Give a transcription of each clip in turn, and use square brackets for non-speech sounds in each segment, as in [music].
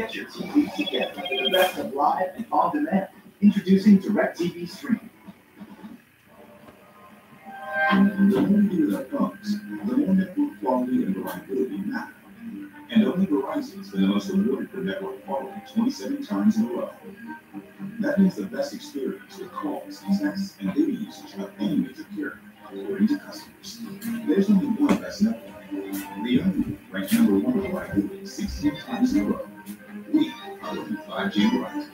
Get your TV together for the best of live and on demand. Introducing DirecTV Stream. The data that comes, the more network quality and reliability matter. And only Verizon's been most awarded for network quality 27 times in a row. That means the best experience with calls, texts, and data usage of any major carrier, according to customers. There's only one best network. The only ranked number one reliability 16 times in a row. We are looking 5G right.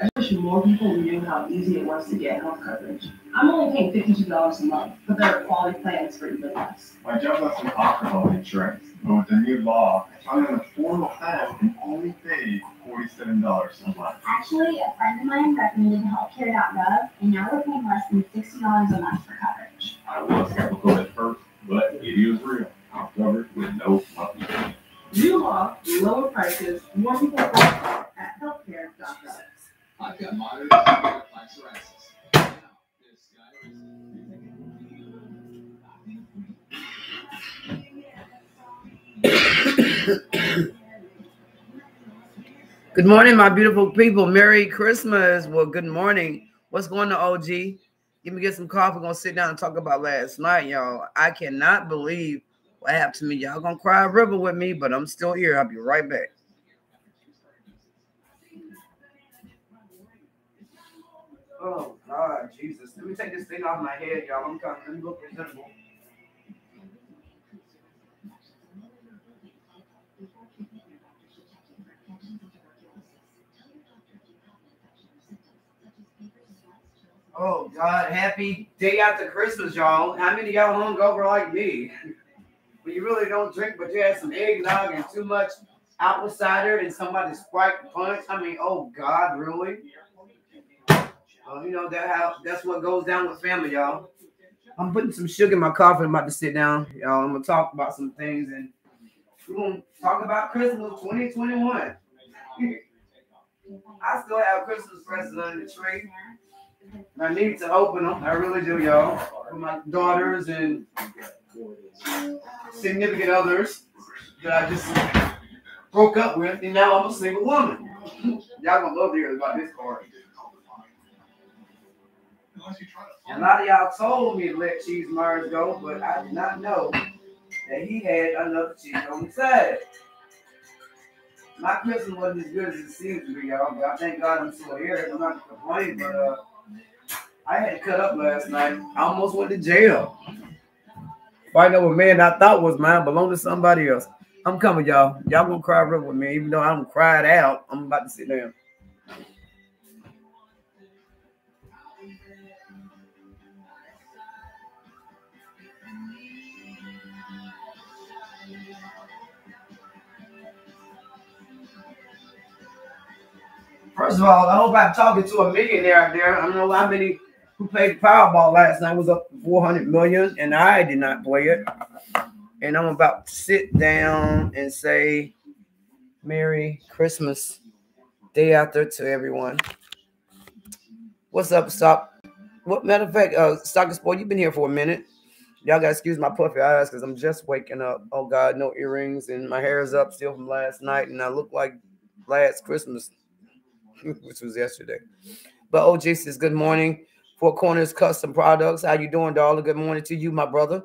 I wish more people knew how easy it was to get health coverage. I'm only paying fifty-two dollars a month, but there are quality plans for even less. My job has to offer health insurance, but with the new law, I found an affordable plan and only pay forty-seven dollars a month. Actually, a friend of mine recommended healthcare.gov, and now we're paying less than sixty dollars a month for coverage. I was skeptical at first, but it is real. I'm covered with no monthly payment. New law, lower prices, more people at healthcare.gov. I've got monitors, I've got lights or access. Now, this guy Good morning, my beautiful people. Merry Christmas. Well, good morning. What's going on, OG? Give me get some coffee. We're gonna sit down and talk about last night, y'all. I cannot believe happened to me. Y'all gonna cry a river with me, but I'm still here. I'll be right back. Oh God, Jesus. Let me take this thing off my head, y'all. I'm coming. Let me look presentable. Oh God, happy day after Christmas, y'all. How many of y'all hungover like me? You really don't drink, but you had some eggnog and too much apple cider and somebody's Sprite punch. I mean, oh God, really? Well, you know that how that's what goes down with family, y'all. I'm putting some sugar in my coffee. I'm about to sit down, y'all. I'm gonna talk about some things and we're gonna talk about Christmas 2021. [laughs] I still have Christmas presents under the tree. And I need to open them. I really do, y'all. For my daughters and significant others that I just broke up with, and now I'm a single woman. y'all gonna love to hear about this part. A lot of y'all told me to let Cheese Myers go, but I did not know that he had another cheese on the side. My Christmas wasn't as good as it seemed to be, y'all, but I thank God I'm still here. I'm not complaining, but uh, I had to cut up last night. I almost went to jail. Fighting over a man I thought was mine belonged to somebody else. I'm coming, y'all. Y'all gonna cry real with me, even though I don't cry it out. I'm about to sit down. First of all, I hope I'm talking to a millionaire out there. I don't know how many who played Powerball last night was up 400 million, and I did not play it. And I'm about to sit down and say Merry Christmas day after to everyone. What's up, Stop? What matter of fact, uh, Soccer Sport, you've been here for a minute. Y'all gotta excuse my puffy eyes because I'm just waking up. Oh God, no earrings, and my hair is up still from last night, and I look like last Christmas, [laughs] which was yesterday. But OG says, Good morning. Four Corners Custom Products. How you doing, darling? Good morning to you, my brother.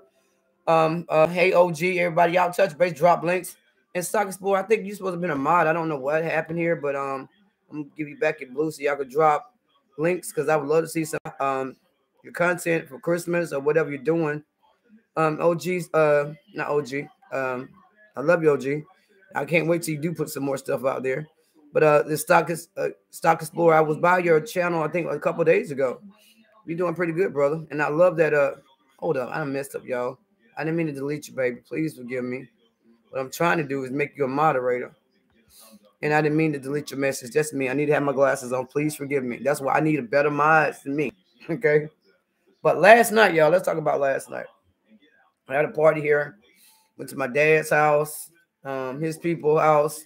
Um, uh, hey OG, everybody out touch base, drop links. And Soccer Sport, I think you're supposed to be a mod. I don't know what happened here, but um, I'm gonna give you back your blue so y'all could drop links because I would love to see some um your content for Christmas or whatever you're doing. Um, OG's uh not OG. Um, I love you, OG. I can't wait till you do put some more stuff out there. But uh, the stock is uh, stock explorer. I was by your channel, I think, a couple days ago. You're doing pretty good, brother. And I love that. Uh, hold up, I messed up, y'all. I didn't mean to delete you, baby. Please forgive me. What I'm trying to do is make you a moderator. And I didn't mean to delete your message. That's me. I need to have my glasses on. Please forgive me. That's why I need a better mods than me. [laughs] Okay. But last night, y'all, let's talk about last night. I had a party here. Went to my dad's house, um, his people house.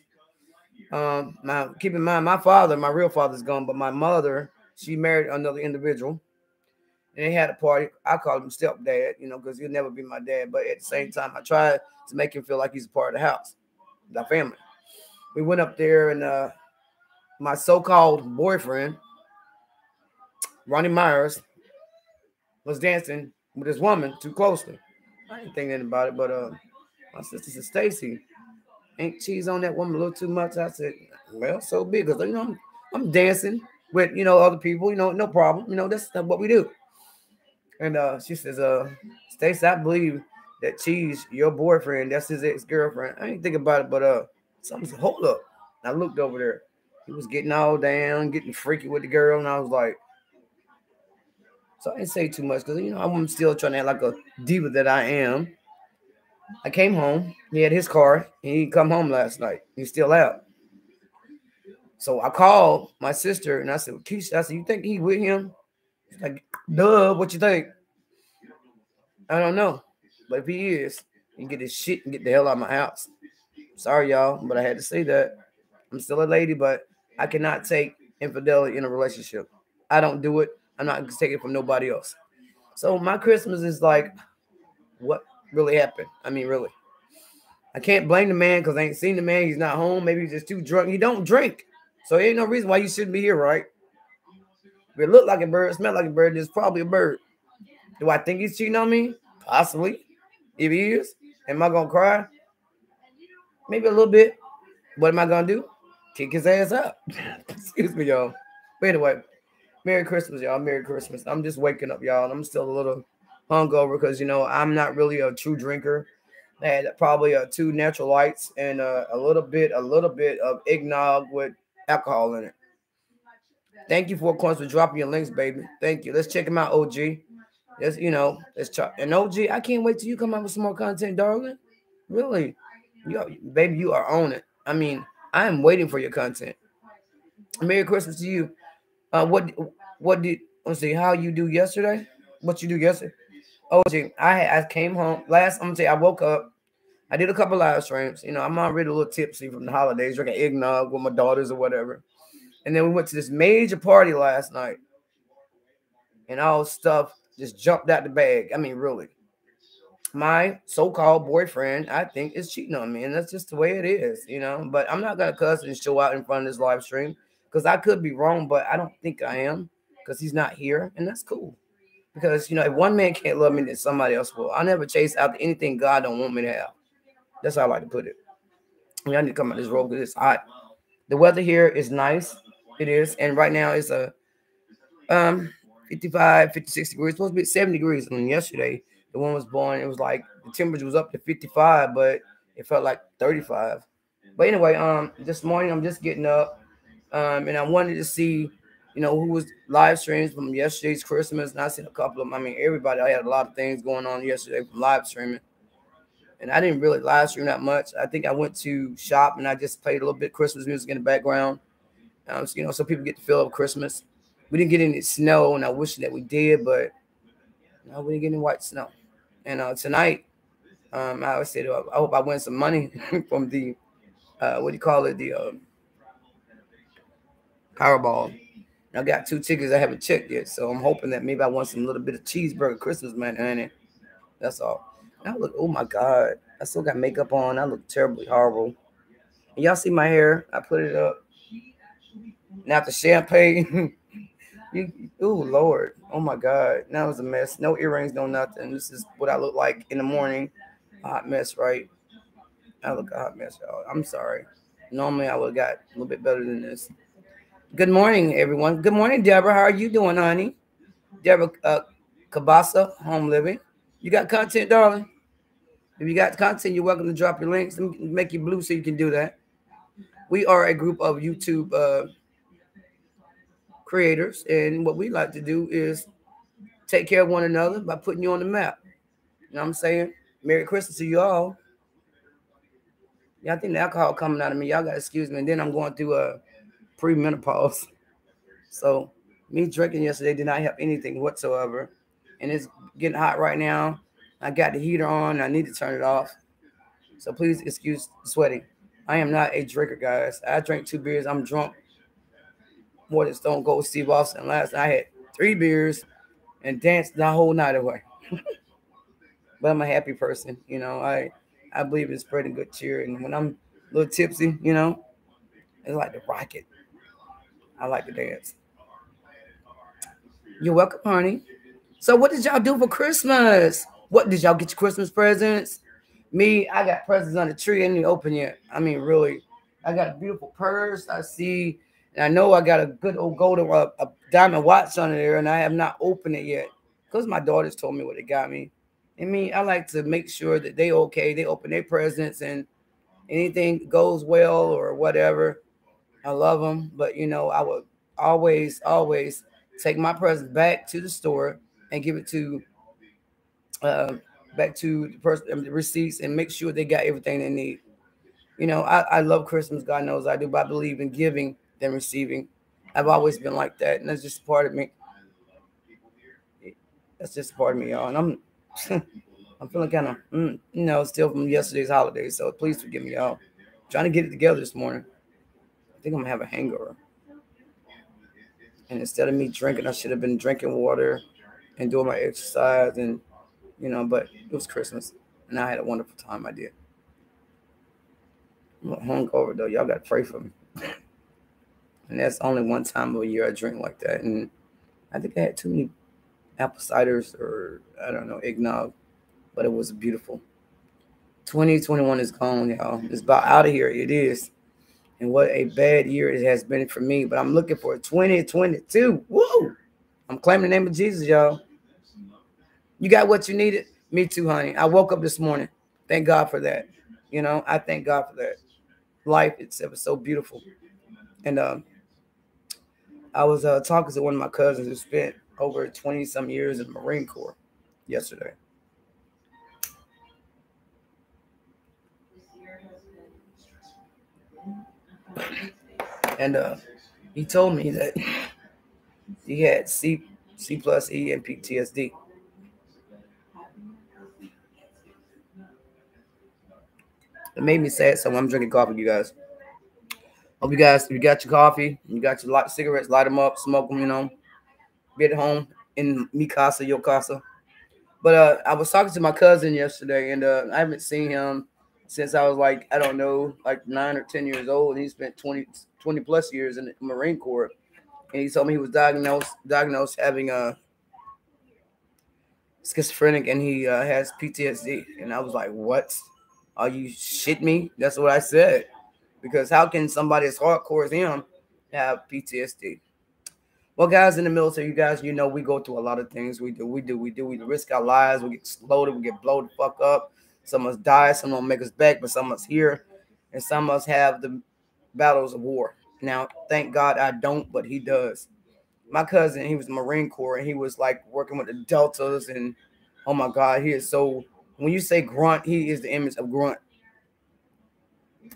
Um, my keep in mind, my father, my real father's gone, but my mother, she married another individual. And they had a party. I called him stepdad, you know, because he'll never be my dad. But at the same time, I tried to make him feel like he's a part of the house, the family. We went up there, and uh, my so-called boyfriend, Ronnie Myers, was dancing with this woman too closely. I didn't think anything about it, but uh, my sister said, Stacy, ain't cheese on that woman a little too much? I said, well, so big, because you know I'm, I'm dancing with you know other people, you know, no problem. You know, that's what we do. And uh, she says, uh, Stacy, I believe that Cheese, your boyfriend, that's his ex-girlfriend. I ain't think about it, but uh, something hold up. And I looked over there. He was getting all down, getting freaky with the girl, and I was like, so I didn't say too much because you know I'm still trying to act like a diva that I am. I came home. He had his car. He didn't come home last night. He's still out. So I called my sister and I said, Keisha, I said, you think he with him? Like, duh, what you think? I don't know. But if he is, he can get his shit and get the hell out of my house. Sorry, y'all, but I had to say that. I'm still a lady, but I cannot take infidelity in a relationship. I don't do it. I'm not gonna take it from nobody else. So my Christmas is like, what really happened? I mean, really. I can't blame the man because I ain't seen the man. He's not home. Maybe he's just too drunk. He don't drink. So ain't no reason why you shouldn't be here, right? If it looked like a bird, smell like a bird, it's probably a bird. Do I think he's cheating on me? Possibly. If he is, am I gonna cry? Maybe a little bit. What am I gonna do? Kick his ass up. [laughs] Excuse me, y'all. But anyway, Merry Christmas, y'all. Merry Christmas. I'm just waking up, y'all. I'm still a little hungover because you know I'm not really a true drinker. I had probably uh, two natural lights and uh, a little bit, a little bit of eggnog with alcohol in it. Thank you for course for dropping your links, baby. Thank you. Let's check them out, OG. Let's you know, let's try. And OG, I can't wait till you come out with some more content, darling. Really, you, baby, you are on it. I mean, I am waiting for your content. Merry Christmas to you. Uh, what what did let's see how you do yesterday? What you do yesterday? OG, I I came home last. I'm gonna say I woke up. I did a couple live streams. You know, I'm already a little tipsy from the holidays, drinking eggnog with my daughters or whatever. And then we went to this major party last night, and all stuff just jumped out the bag. I mean, really. My so-called boyfriend, I think, is cheating on me, and that's just the way it is, you know. But I'm not gonna cuss and show out in front of this live stream because I could be wrong, but I don't think I am because he's not here, and that's cool. Because you know, if one man can't love me, then somebody else will. I never chase after anything God don't want me to have. That's how I like to put it. I, mean, I need to come out this road because it's hot. The weather here is nice. It is, and right now it's a um 55, 56 degrees. It's supposed to be 70 degrees. And yesterday, the one was born. It was like the temperature was up to 55, but it felt like 35. But anyway, um, this morning I'm just getting up, um, and I wanted to see you know, who was live streams from yesterday's Christmas. And I seen a couple of them. I mean, everybody, I had a lot of things going on yesterday from live streaming. And I didn't really live stream that much. I think I went to shop and I just played a little bit Christmas music in the background. Um, you know, so people get to feel of Christmas. We didn't get any snow, and I wish that we did, but no, we didn't get any white snow. And uh, tonight, um, I always say, I hope I win some money [laughs] from the, uh, what do you call it, the uh, Powerball. I got two tickets I haven't checked yet, so I'm hoping that maybe I want some little bit of cheeseburger Christmas man in it. That's all. And I look, oh my god, I still got makeup on. I look terribly horrible. Y'all see my hair? I put it up. Now the champagne. [laughs] you, oh Lord, oh my God, now it's a mess. No earrings, no nothing. This is what I look like in the morning. Hot mess, right? I look a hot mess, y'all. I'm sorry. Normally I would have got a little bit better than this. Good morning, everyone. Good morning, Deborah. How are you doing, honey? Deborah uh, Kabasa, Home Living. You got content, darling? If you got content, you're welcome to drop your links. Let me make you blue so you can do that. We are a group of YouTube uh, creators, and what we like to do is take care of one another by putting you on the map. You know what I'm saying? Merry Christmas to you all. Yeah, I think the alcohol coming out of me. Y'all got to excuse me. And then I'm going through a pre-menopause. [laughs] So me drinking yesterday did not help anything whatsoever. And it's getting hot right now. I got the heater on. I need to turn it off. So please excuse sweating. I am not a drinker, guys. I drank two beers. I'm drunk more than Stone Cold Steve Austin. Last night I had three beers and danced the whole night away. [laughs] but I'm a happy person, you know. I I believe in spreading good cheer, and when I'm a little tipsy, you know, it's like the rocket. I like to dance. You're welcome, honey. So, what did y'all do for Christmas? What did y'all get your Christmas presents? Me, I got presents on the tree. I didn't open yet. I mean, really, I got a beautiful purse. I see, and I know I got a good old golden, uh, a diamond watch on there, and I have not opened it yet because my daughters told me what they got me. I mean, I like to make sure that they okay. They open their presents and anything goes well or whatever. I love them, but you know, I would always, always take my present back to the store and give it to uh, back to the person um, the receipts and make sure they got everything they need. You know, I, I love Christmas, God knows I do, but I believe in giving than receiving. I've always been like that, and that's just part of me. That's just part of me, y'all. And I'm [laughs] I'm feeling kind of, mm, you know, still from yesterday's holiday. So please forgive me, y'all. trying to get it together this morning. I think I'm gonna have a hangover. And instead of me drinking, I should have been drinking water and doing my exercise and you know, but it was Christmas and I had a wonderful time. I did. I'm hungover though. Y'all gotta pray for me. And that's only one time of a year I drink like that. And I think I had too many apple ciders or I don't know, eggnog, but it was beautiful. 2021 is gone, y'all. It's about out of here. It is. And what a bad year it has been for me. But I'm looking for 2022. Woo! I'm claiming the name of Jesus, y'all. You got what you needed? Me too, honey. I woke up this morning. Thank God for that. You know, I thank God for that. Life itself is so beautiful. And um, I was uh, talking to one of my cousins who spent over 20 some years in the Marine Corps yesterday. And uh, he told me that he had C C plus E and PTSD. It made me sad, so I'm drinking coffee, you guys. Hope you guys, you got your coffee, you got your light cigarettes, light them up, smoke them, you know. Be at home in mi casa, your casa. But uh, I was talking to my cousin yesterday, and uh, I haven't seen him since I was like, I don't know, like nine or 10 years old. And he spent 20, 20 plus years in the Marine Corps. And he told me he was diagnosed diagnosed having a schizophrenic and he uh, has PTSD. And I was like, what? Are you shit me? That's what I said. Because how can somebody as hardcore as him have PTSD? Well, guys in the military, you guys, you know, we go through a lot of things. We do, we do, we do. We risk our lives. We get exploded. We get blown the fuck up. Some of us die. Some them make us back, but some of us here, and some of us have the battles of war. Now, thank God I don't, but he does. My cousin, he was Marine Corps, and he was like working with the Deltas, and oh my God, he is so when you say grunt, he is the image of grunt.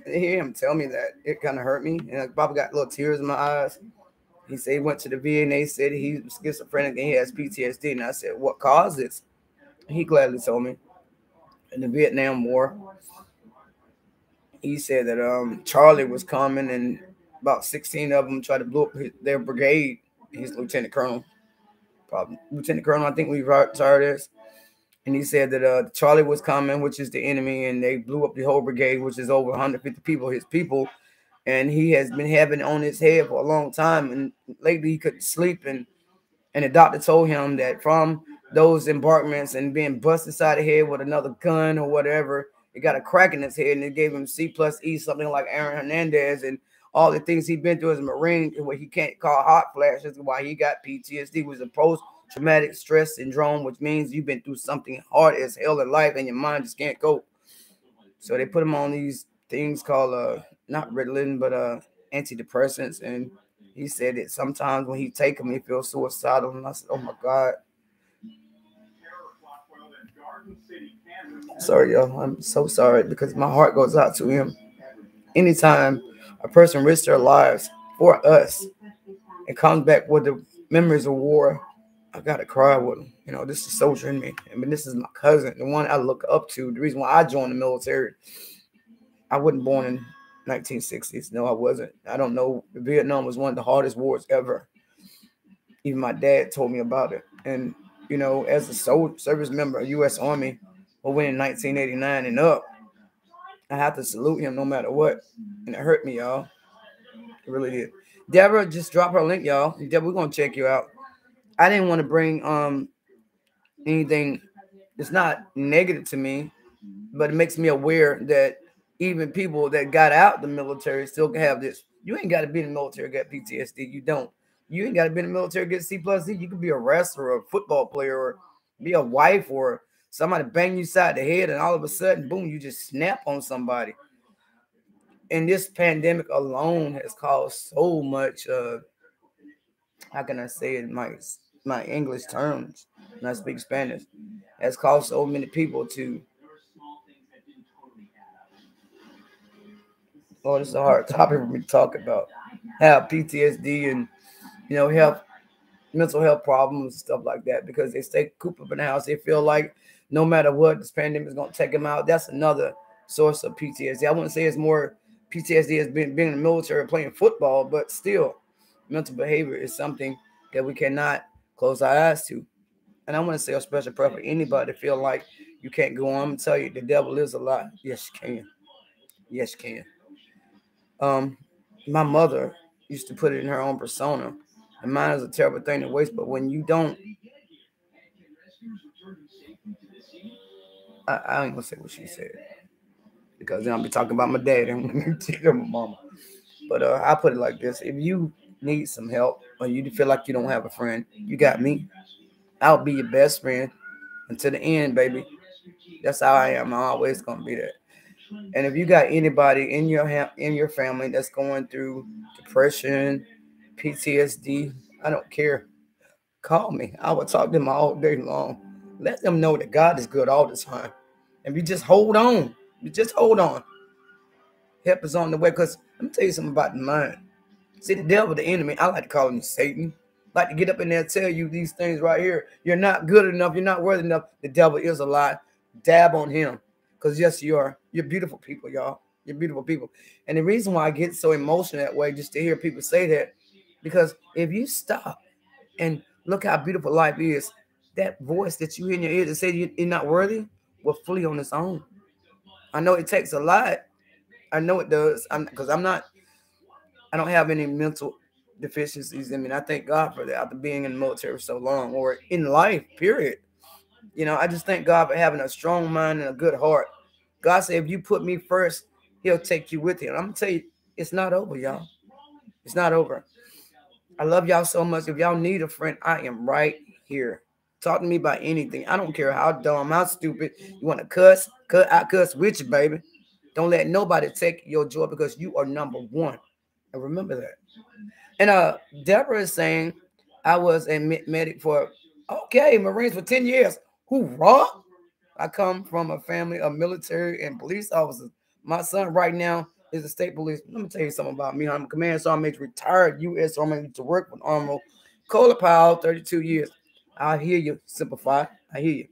I hear him tell me that it kind of hurt me, and like Baba got little tears in my eyes. He said he went to the VA and they said he's schizophrenic and he has PTSD. And I said, What causes? He gladly told me. In the Vietnam War, he said that um Charlie was coming and about 16 of them tried to blow up his, their brigade. his lieutenant colonel, probably lieutenant colonel. I think we retired as and he said that uh, Charlie was coming, which is the enemy, and they blew up the whole brigade, which is over 150 people, his people. And he has been having on his head for a long time, and lately he couldn't sleep. And and the doctor told him that from those embarkments and being busted inside the head with another gun or whatever, it got a crack in his head, and it gave him C plus E, something like Aaron Hernandez, and all the things he'd been through as a Marine, and what he can't call hot flashes, why he got PTSD was a post traumatic stress syndrome, which means you've been through something hard as hell in life and your mind just can't cope. So they put him on these things called uh not Ritalin, but uh antidepressants. And he said that sometimes when he take them, he feels suicidal. And I said, Oh my God. Sorry, y'all. I'm so sorry because my heart goes out to him. Anytime a person risks their lives for us and comes back with the memories of war, I gotta cry with him. You know, this is soldier in me. I mean, this is my cousin, the one I look up to. The reason why I joined the military. I wasn't born in 1960s. No, I wasn't. I don't know. Vietnam was one of the hardest wars ever. Even my dad told me about it. And you know, as a sol- service member of U.S. Army, who went in 1989 and up, I have to salute him no matter what. And it hurt me, y'all. It really did. Deborah, just drop her link, y'all. Deborah, we're gonna check you out. I didn't want to bring um anything. It's not negative to me, but it makes me aware that even people that got out the military still can have this. You ain't got to be in the military get PTSD. You don't. You ain't got to be in the military get C plus D. You could be a wrestler or a football player or be a wife or somebody bang you side the head and all of a sudden, boom, you just snap on somebody. And this pandemic alone has caused so much uh how can I say it in my English terms, and I speak Spanish, has caused so many people to Oh, this is a hard [laughs] topic for me to talk about. Have PTSD and you know, health, mental health problems, stuff like that, because they stay cooped up in the house. They feel like no matter what, this pandemic is going to take them out. That's another source of PTSD. I wouldn't say it's more PTSD as being, being in the military playing football, but still, mental behavior is something that we cannot close our eyes to. And I want to say a special prayer for anybody feel like you can't go on. I'm tell you, the devil is a lie. Yes, you can. Yes, you can. Um, my mother used to put it in her own persona. And mine is a terrible thing to waste, but when you don't I, I ain't gonna say what she said because then I'll be talking about my dad and [laughs] my mama. But uh, I put it like this: if you need some help or you feel like you don't have a friend, you got me. I'll be your best friend until the end, baby. That's how I am. I'm always gonna be there. And if you got anybody in your ha- in your family that's going through depression, PTSD, I don't care. Call me. I will talk to them all day long. Let them know that God is good all the time. And we just hold on. Just hold on. Help is on the way. Because let me tell you something about mind. See, the devil, the enemy, I like to call him Satan. I like to get up in there and tell you these things right here. You're not good enough. You're not worthy enough. The devil is a lie. Dab on him. Because yes, you are. You're beautiful people, y'all. You're beautiful people. And the reason why I get so emotional that way, just to hear people say that, because if you stop and look how beautiful life is, that voice that you hear in your ear that says you're not worthy will flee on its own. I know it takes a lot. I know it does. I'm because I'm not. I don't have any mental deficiencies. I mean, I thank God for that after being in the military for so long, or in life, period. You know, I just thank God for having a strong mind and a good heart. God said, if you put me first, He'll take you with Him. I'm gonna tell you, it's not over, y'all. It's not over. I love y'all so much. If y'all need a friend, I am right here. Talk to me about anything. I don't care how dumb, how stupid. You want to cuss, cut I cuss with you, baby. Don't let nobody take your joy because you are number one. And remember that. And uh Deborah is saying I was a medic for okay, Marines for 10 years. Hoorah! I come from a family of military and police officers. My son right now is a state police. Let me tell you something about me. I'm a command sergeant, retired U.S. Army to work with Armo. Colin Powell, 32 years. I hear you, Semper Fi. I hear you.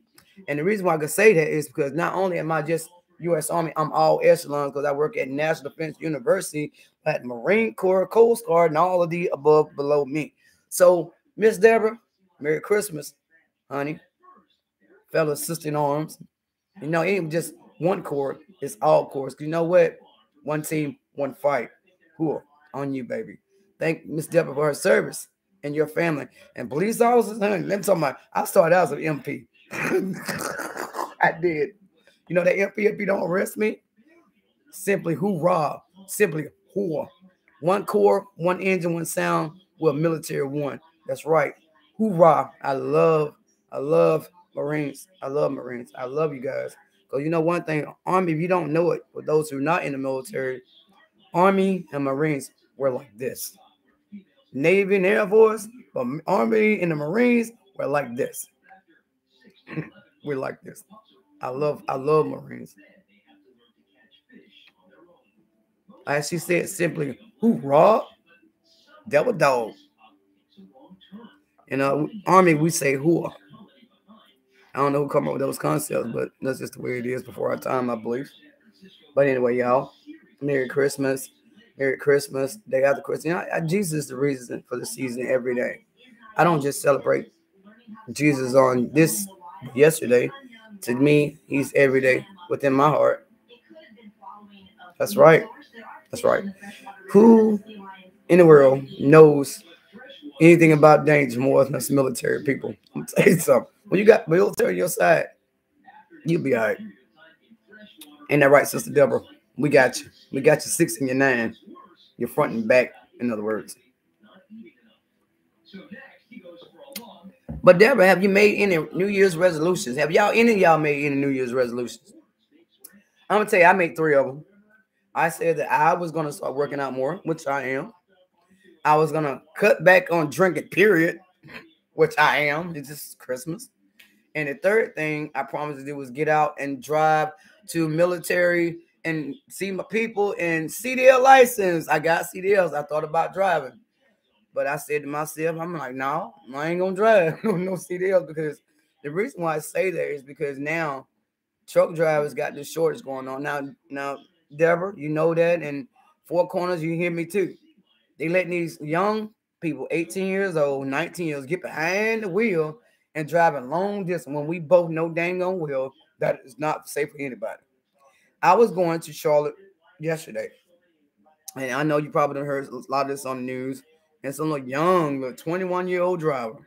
And the reason why I can say that is because not only am I just U.S. Army, I'm all echelon because I work at National Defense University, at Marine Corps, Coast Guard, and all of the above below me. So, Miss Deborah, Merry Christmas, honey. Fellow in arms. You know, it ain't just one corps, it's all corps. You know what? One team, one fight. Cool. On you, baby. Thank Miss Deborah for her service and your family. And police officers, honey, let me talk about I started out as an MP. [laughs] I did. You know that you don't arrest me? Simply hoorah. Simply whore. One core, one engine, one sound, we're military one. That's right. Hoorah. I love, I love Marines. I love Marines. I love you guys. Because you know one thing, Army, if you don't know it, for those who are not in the military, Army and Marines were like this. Navy and Air Force, but Army and the Marines were like this. [clears throat] we're like this. I love, I love Marines. As she said simply, hoorah, devil dog. In uh, Army, we say hoorah. I don't know who come up with those concepts, but that's just the way it is before our time, I believe. But anyway, y'all, Merry Christmas. Merry Christmas, day after Christmas. You know, Jesus is the reason for the season every day. I don't just celebrate Jesus on this yesterday. To me, he's every day within my heart. That's right. That's right. Who in the world knows anything about danger more than us military people? [laughs] I'm tell you something. When you got military on your side, you'll be all right. Ain't that right, Sister Deborah? We got you. We got you six and your nine. Your front and back, in other words. But Deborah, have you made any New Year's resolutions? Have y'all any of y'all made any New Year's resolutions? I'm gonna tell you, I made three of them. I said that I was gonna start working out more, which I am. I was gonna cut back on drinking, period, which I am. It's just Christmas. And the third thing I promised to do was get out and drive to military and see my people and CDL license. I got CDLs. I thought about driving. But I said to myself, I'm like, no, I ain't gonna drive [laughs] no, CDLs because the reason why I say that is because now truck drivers got this shortage going on. Now, now, Deborah, you know that, and four corners, you hear me too. They letting these young people, 18 years old, 19 years, get behind the wheel and driving long distance when we both know dang on well that is not safe for anybody. I was going to Charlotte yesterday, and I know you probably heard a lot of this on the news. And some little young, little 21 year old driver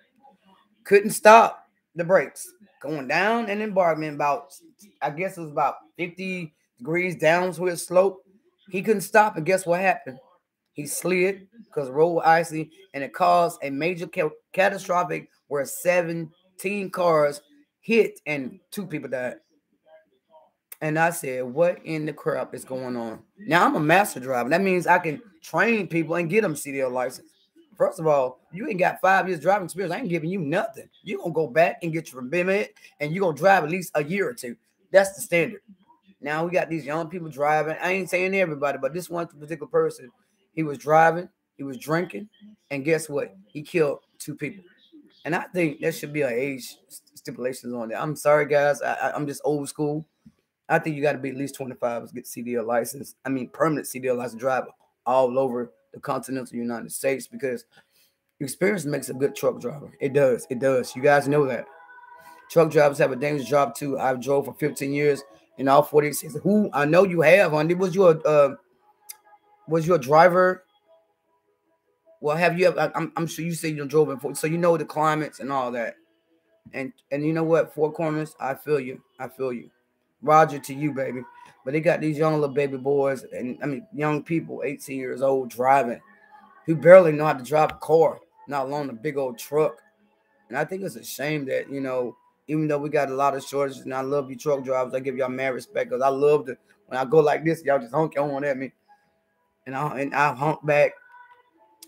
couldn't stop the brakes going down an embankment about, I guess it was about 50 degrees downward slope. He couldn't stop, and guess what happened? He slid because road was icy, and it caused a major ca- catastrophic where 17 cars hit and two people died. And I said, What in the crap is going on? Now I'm a master driver. That means I can train people and get them CDL license. First of all, you ain't got five years driving experience. I ain't giving you nothing. You're gonna go back and get your permit and you're gonna drive at least a year or two. That's the standard. Now we got these young people driving. I ain't saying everybody, but this one particular person, he was driving, he was drinking, and guess what? He killed two people. And I think there should be an age stipulations on that. I'm sorry, guys. I, I'm just old school. I think you got to be at least 25 to get CDL license. I mean, permanent CDL license driver all over the continental United States because experience makes a good truck driver. It does. It does. You guys know that. Truck drivers have a dangerous job too. I've drove for 15 years in all 40 states. Who I know you have, Andy. Was your uh was your driver? Well, have you ever? I'm, I'm sure you said you drove before, so you know the climates and all that. And and you know what? Four corners. I feel you. I feel you. Roger to you, baby. But they got these young little baby boys, and I mean young people, 18 years old, driving, who barely know how to drive a car, not alone a big old truck. And I think it's a shame that you know, even though we got a lot of shortages, and I love you truck drivers, I give y'all mad respect because I love to when I go like this, y'all just honk on at me, and I and I honk back.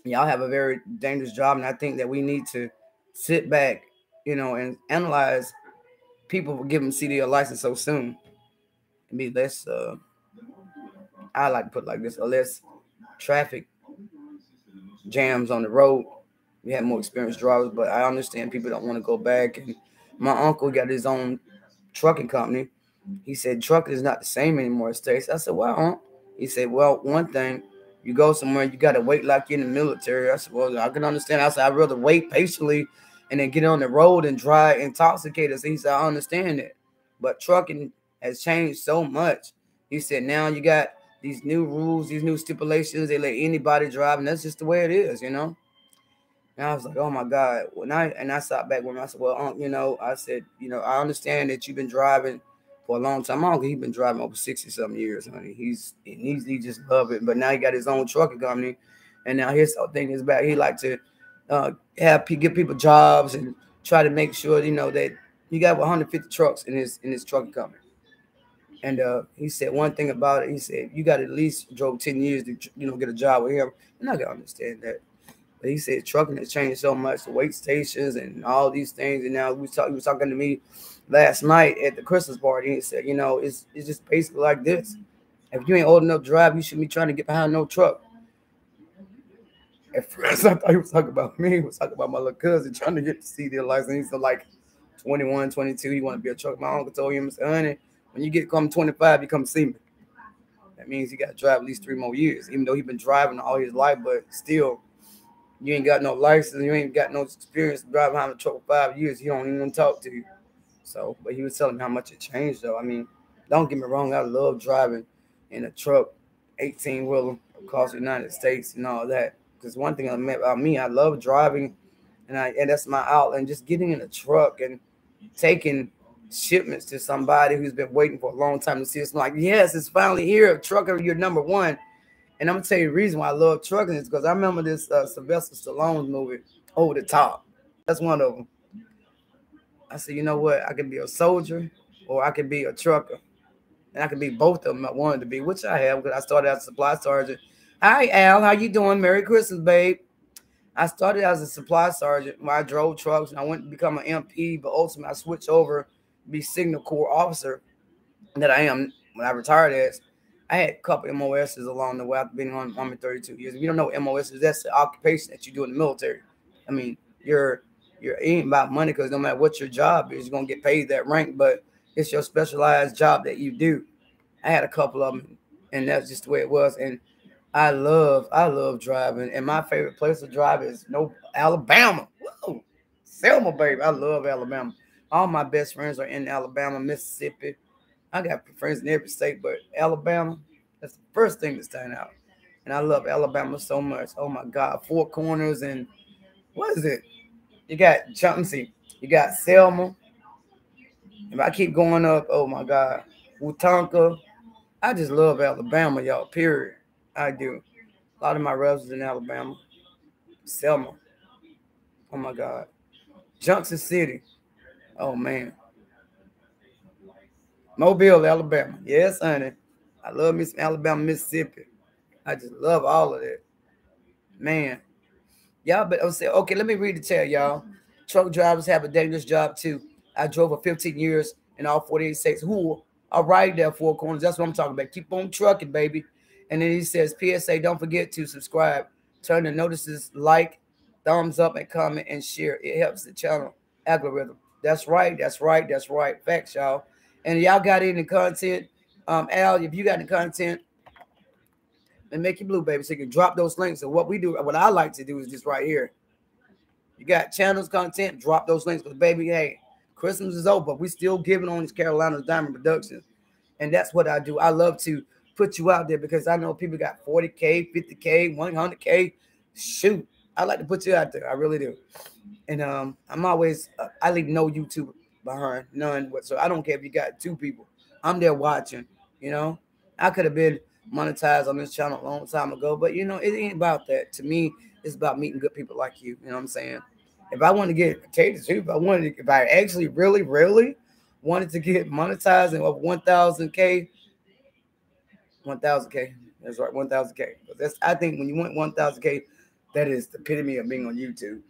Y'all have a very dangerous job, and I think that we need to sit back, you know, and analyze people giving CDL license so soon be less uh I like to put like this, a less traffic jams on the road. We have more experienced drivers, but I understand people don't want to go back. And my uncle got his own trucking company. He said trucking is not the same anymore, States. I said, Well, huh? He said, Well, one thing, you go somewhere, you gotta wait like you're in the military. I said, Well, I can understand. I said, I'd rather wait patiently and then get on the road and drive intoxicated. So he said, I understand it. But trucking has changed so much. He said now you got these new rules, these new stipulations. They let anybody drive, and that's just the way it is, you know. And I was like, oh my God. When I and I stopped back when I said, well, um, you know, I said, you know, I understand that you've been driving for a long time. My uncle, he's been driving over 60 something years, honey. He's he's he just love it. But now he got his own trucking company, and now his thing is back. He like to uh, have give people jobs and try to make sure you know that he got 150 trucks in his in his trucking company. And uh, he said one thing about it. He said you got at least drove ten years to you know get a job with him, and I can understand that. But he said trucking has changed so much, the weight stations and all these things. And now we talk, he was talking to me last night at the Christmas party. He said, you know, it's it's just basically like this. If you ain't old enough to drive, you shouldn't be trying to get behind no truck. At first, [laughs] I thought he was talking about me. He was talking about my little cousin trying to get to see the CDL license. He's like 21, 22. He want to be a truck. My uncle told him, honey, when you get come 25, you come see me. That means he got to drive at least three more years, even though he's been driving all his life, but still, you ain't got no license, you ain't got no experience driving behind a truck for five years, he don't even talk to you. So, but he was telling me how much it changed though. I mean, don't get me wrong, I love driving in a truck, 18 wheeler across the United States and all that. Because one thing about me, I love driving and I and that's my outlet. And just getting in a truck and taking shipments to somebody who's been waiting for a long time to see us. Like, yes, it's finally here. Trucker, you're number one. And I'm gonna tell you the reason why I love trucking is because I remember this uh, Sylvester Stallone movie, Over the Top. That's one of them. I said, you know what? I can be a soldier or I can be a trucker. And I can be both of them I wanted to be, which I have because I started as a supply sergeant. Hi, Al. How you doing? Merry Christmas, babe. I started as a supply sergeant where I drove trucks and I went to become an MP, but ultimately I switched over be Signal Corps officer that I am when I retired as. I had a couple MOSs along the way. I've been on Army 32 years. If you don't know what MOS is, that's the occupation that you do in the military. I mean, you're you're ain't about money because no matter what your job is, you're gonna get paid that rank, but it's your specialized job that you do. I had a couple of them, and that's just the way it was. And I love, I love driving, and my favorite place to drive is no Alabama. Whoa, Selma, baby. I love Alabama. All my best friends are in Alabama, Mississippi. I got friends in every state, but Alabama, that's the first thing to stand out. And I love Alabama so much. Oh my God, Four Corners and what is it? You got Chauncey, you got Selma. If I keep going up, oh my God, Wetumpka. I just love Alabama, y'all. Period. I do. A lot of my relatives in Alabama. Selma. Oh my God. Junction City. Oh man. Mobile, Alabama. Yes, honey. I love Miss Alabama, Mississippi. I just love all of that. Man. Y'all, but I say, okay, let me read the chat, y'all. Truck drivers have a dangerous job too. I drove for 15 years in all 48 states. Who are ride there, four corners. That's what I'm talking about. Keep on trucking, baby. And then he says, PSA, don't forget to subscribe, turn the notices, like, thumbs up, and comment and share. It helps the channel algorithm. That's right. That's right. That's right. Facts, y'all. And y'all got any content? Um, Al, if you got any content, and make you blue, baby, so you can drop those links. And what we do, what I like to do is just right here. You got channels content, drop those links. Because baby, hey, Christmas is over. We still giving on these Carolina's Diamond Productions. And that's what I do. I love to put you out there because I know people got 40K, 50K, 100K. Shoot, I like to put you out there. I really do. And um, I'm always, uh, I leave no YouTube behind, none whatsoever. I don't care if you got two people. I'm there watching, you know. I could have been monetized on this channel a long time ago, but you know, it ain't about that. To me, it's about meeting good people like you. You know what I'm saying? If I want to get paid to if I wanted, to, if I actually really, really wanted to get monetized and of 1,000k, 1,000k. That's right, 1,000k. But that's I think when you want 1,000k, that is the epitome of being on YouTube.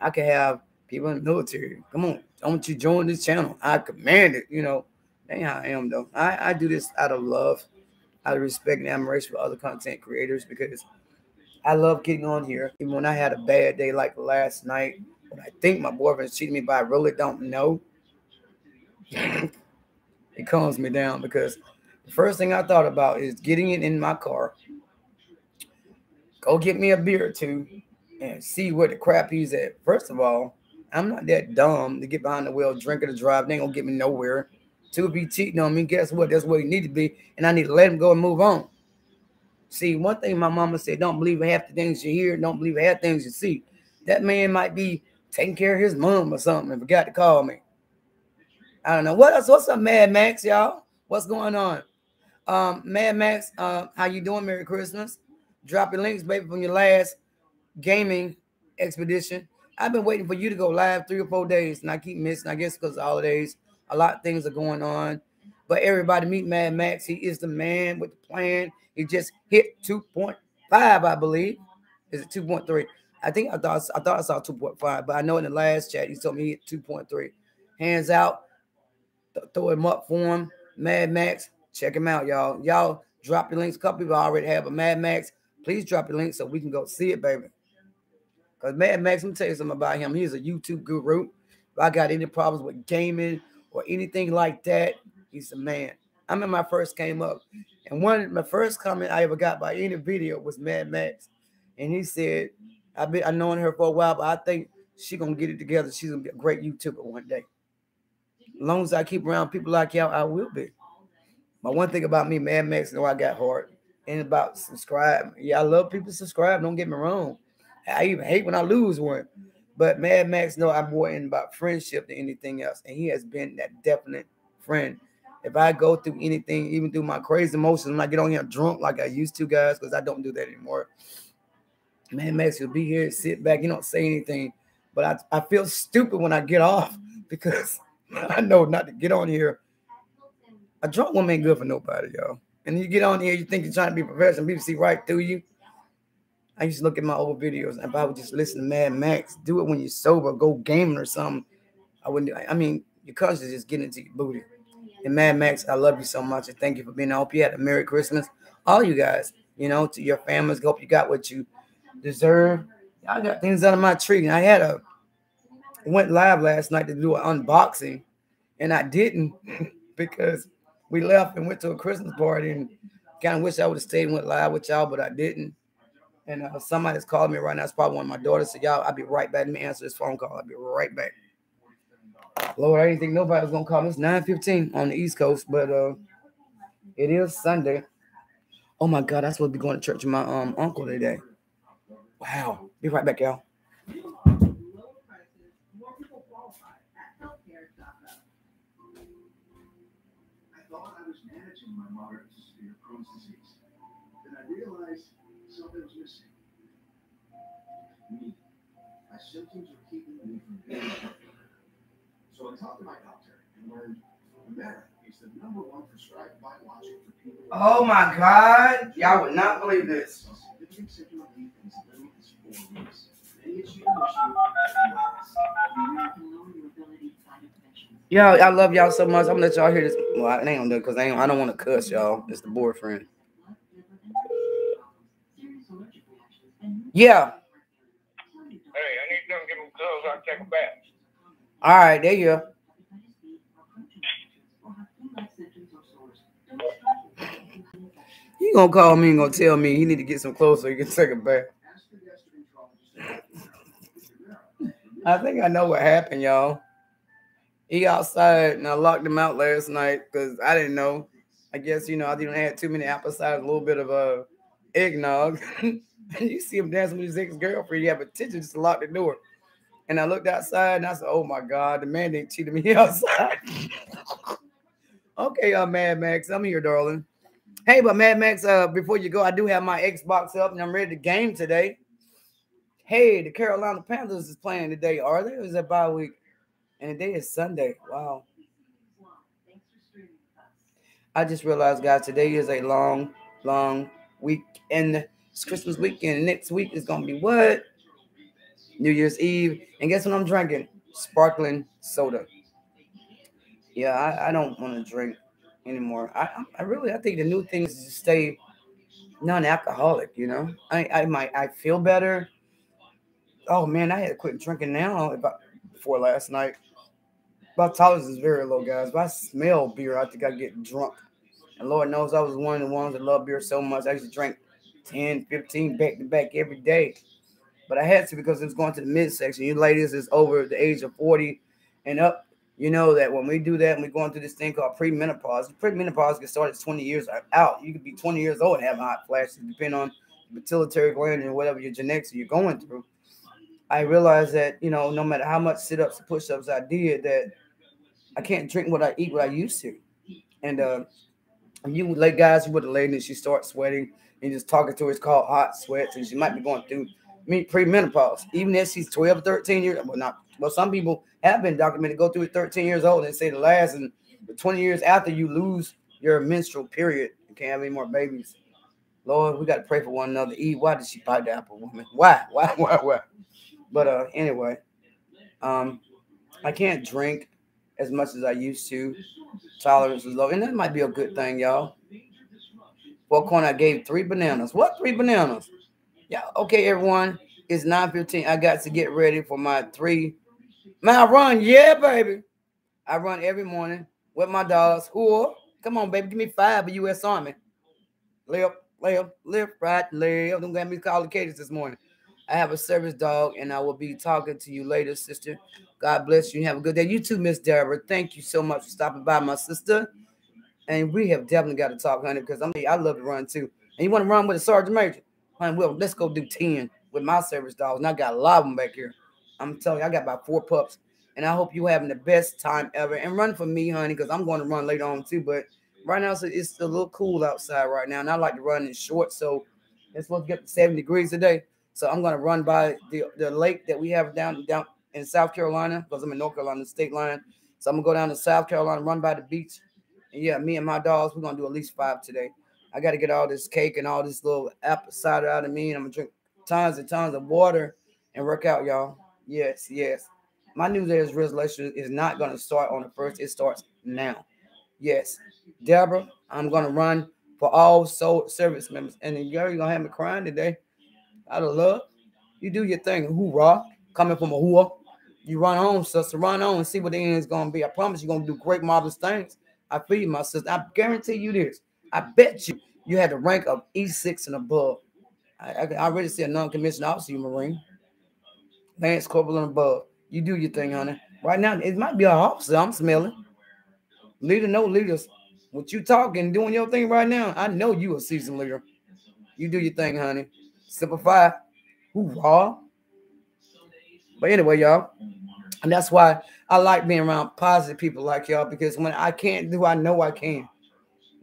I could have people in the military. Come on, want you join this channel. I command it. You know, that's how I am though. I, I do this out of love, out of respect and admiration for other content creators because I love getting on here. Even when I had a bad day like last night, when I think my boyfriend's cheating me, but I really don't know. [laughs] it calms me down because the first thing I thought about is getting it in my car, go get me a beer or two, and see where the crap he's at. First of all, I'm not that dumb to get behind the wheel, drinking or drive. They ain't gonna get me nowhere. To be cheating on me, guess what? That's where he need to be, and I need to let him go and move on. See, one thing my mama said: don't believe half the things you hear, don't believe half the things you see. That man might be taking care of his mom or something and forgot to call me. I don't know what else. What's up, Mad Max, y'all? What's going on? Um, Mad Max, uh, how you doing? Merry Christmas. Drop your links, baby, from your last gaming expedition. I've been waiting for you to go live three or four days, and I keep missing. I guess because holidays, a lot of things are going on. But everybody meet Mad Max. He is the man with the plan. He just hit 2.5, I believe. Is it 2.3? I think I thought I thought I saw 2.5, but I know in the last chat he told me he hit 2.3. Hands out, th- throw him up for him. Mad Max, check him out, y'all. Y'all drop your links. A couple people already have a Mad Max. Please drop your link so we can go see it, baby. Because Mad Max, let me tell you something about him. He's a YouTube guru. If I got any problems with gaming or anything like that, he's the man. I remember my first came up, and one of my first comment I ever got by any video was Mad Max, and he said, I've been I known her for a while, but I think she gonna get it together. She's gonna be a great YouTuber one day. As long as I keep around people like y'all, I will be. But one thing about me, Mad Max, know I got heart. And about subscribe. Yeah, I love people subscribe. Don't get me wrong. I even hate when I lose one. But Mad Max know I'm more in about friendship than anything else. And he has been that definite friend. If I go through anything, even through my crazy emotions, when I get on here drunk like I used to, guys, because I don't do that anymore. Mad Max will be here, sit back, you don't say anything. But I, I feel stupid when I get off [laughs] because [laughs] I know not to get on here. A drunk woman ain't good for nobody, y'all. And you get on here, you think you're trying to be professional, people see right through you. I used to look at my old videos, and if I would just listen to Mad Max, do it when you're sober, go gaming or something. I wouldn't. I mean, your conscience just getting into your booty. And Mad Max, I love you so much, and thank you for being. I hope you had a Merry Christmas, all you guys. You know, to your families. Hope you got what you deserve. I got things out of my tree, and I had a went live last night to do an unboxing, and I didn't [laughs] because we left and went to a Christmas party, and kind of wish I would have stayed and went live with y'all, but I didn't. And uh, somebody's calling me right now. It's probably one of my daughters. So y'all, I'll be right back. Let me answer this phone call. I'll be right back. Lord, I didn't think nobody was gonna call me. It's 9:15 on the East Coast, but uh it is Sunday. Oh my god, I'm supposed to be going to church with my um uncle today. Wow. Be right back, y'all. So I talked to my doctor and learned Humira is the number one prescribed biologic for people. Oh my god, y'all would not believe this. Significant symptom relief in as little as four weeks. Many achieve remission in months. Humira can lower your ability to fight infections. Yo, I love y'all so much. I'm gonna let y'all hear this. Well, I ain't gonna do it because I, I don't want to cuss y'all. It's the boyfriend. Blood, liver, and digestive problems, serious allergic reactions, and Yeah. Hey, I need them to I them back. All right, there you go. He gonna call me and gonna tell me he need to get some clothes so he can take it back. I think I know what happened, y'all. He outside and I locked him out last night because I didn't know. I guess you know I didn't add too many apple cider, a little bit of uh, eggnog. and [laughs] you see him dancing with his ex girlfriend. You have attention just to lock the door. And I looked outside and I said, "Oh my God, the man didn't cheat me [laughs] outside." okay, uh, Mad Max, I'm here, darling. Hey, but Mad Max, uh, before you go, I do have my Xbox up and I'm ready to game today. Hey, the Carolina Panthers is playing today, are they? Or is it bye week? And today is Sunday. Wow. I just realized, guys, today is a long, long weekend. It's Christmas weekend. Next week is gonna be what? New Year's Eve. And guess what I'm drinking? Sparkling soda. Yeah, I, I don't want to drink anymore. I I- really I think the new thing is to stay non-alcoholic, you know. I I might I feel better. Oh man, I had to quit drinking now about before last night. My tolerance is very low, guys. If I smell beer, I think I get drunk. And Lord knows I was one of the ones that love beer so much. I used to drink 10, 15 back to back every day. But I had to because it was going to the midsection. You ladies is over the age of 40 and up. You know that when we do that, and we're going through this thing called premenopause. Premenopause can start at 20 years out. You could be 20 years old and have hot flashes, depending on the pituitary gland and whatever your genetics you're going through. I realized that, you know, no matter how much sit ups and push ups I did, that I can't drink what I eat what I used to. And uh, you like guys who with a lady and she starts sweating and just talking to her, it's called hot sweats, and she might be going through premenopause, even if she's 12, 13 years. Well, not well, some people have been documented go through it 13 years old and say the last and the 20 years after you lose your menstrual period, you can't have any more babies. Lord, we got to pray for one another. Eve, why did she bite the apple woman? [laughs] Why? Why? Why? Why? But uh, anyway, um, I can't drink as much as I used to. Tolerance is low, and that might be a good thing, y'all. Well, corner I gave three bananas. What three bananas? Yeah, okay, everyone. It's 9:15. I got to get ready for my three mile run. Yeah, baby. I run every morning with my dogs. Who? Come on, baby. Give me five of U.S. Army. Left, left, left, right, left. Don't get me call the cadence this morning. I have a service dog, and I will be talking to you later, sister. God bless you. Have a good day. You too, Miss Deborah. Thank you so much for stopping by, my sister. And we have definitely got to talk, honey, because I'm I love to run too. And you want to run with a sergeant major? Honey, well, let's go do 10 with my service dogs. And I got a lot of them back here. I'm telling you, I got about four pups. And I hope you're having the best time ever. And run for me, honey, because I'm going to run later on too. But right now, it's, it's a little cool outside right now. And I like to run in shorts, So it's supposed to get to 70 degrees today. So I'm going to run by the, the lake that we have down, down in South Carolina because I'm in North Carolina, state line. So I'm going to go down to South Carolina, run by the beach. And yeah, me and my dogs, we're going to do at least five today. I got to get all this cake and all this little apple cider out of me. And I'm going to drink tons and tons of water and work out, y'all. Yes, yes. My New Year's resolution is not going to start on the first. It starts now. Yes. Deborah, I'm going to run for all soul service members. And then you're going to have me crying today. Out of love. You do your thing. Hoorah. Coming from a whoa. You run on, sister. Run on and see what the end is going to be. I promise you're going to do great, marvelous things. I you, my sister. I guarantee you this. I bet you you had the rank of E6 and above. I, I, already see a non-commissioned officer, you Marine. Lance Corporal and above. You do your thing, honey. Right now, it might be an officer I'm smelling. Leader, no leaders. What you talking, doing your thing right now, I know you a seasoned leader. You do your thing, honey. Semper Fi. Hoorah. But anyway, y'all. And that's why I like being around positive people like y'all because when I can't do, I know I can.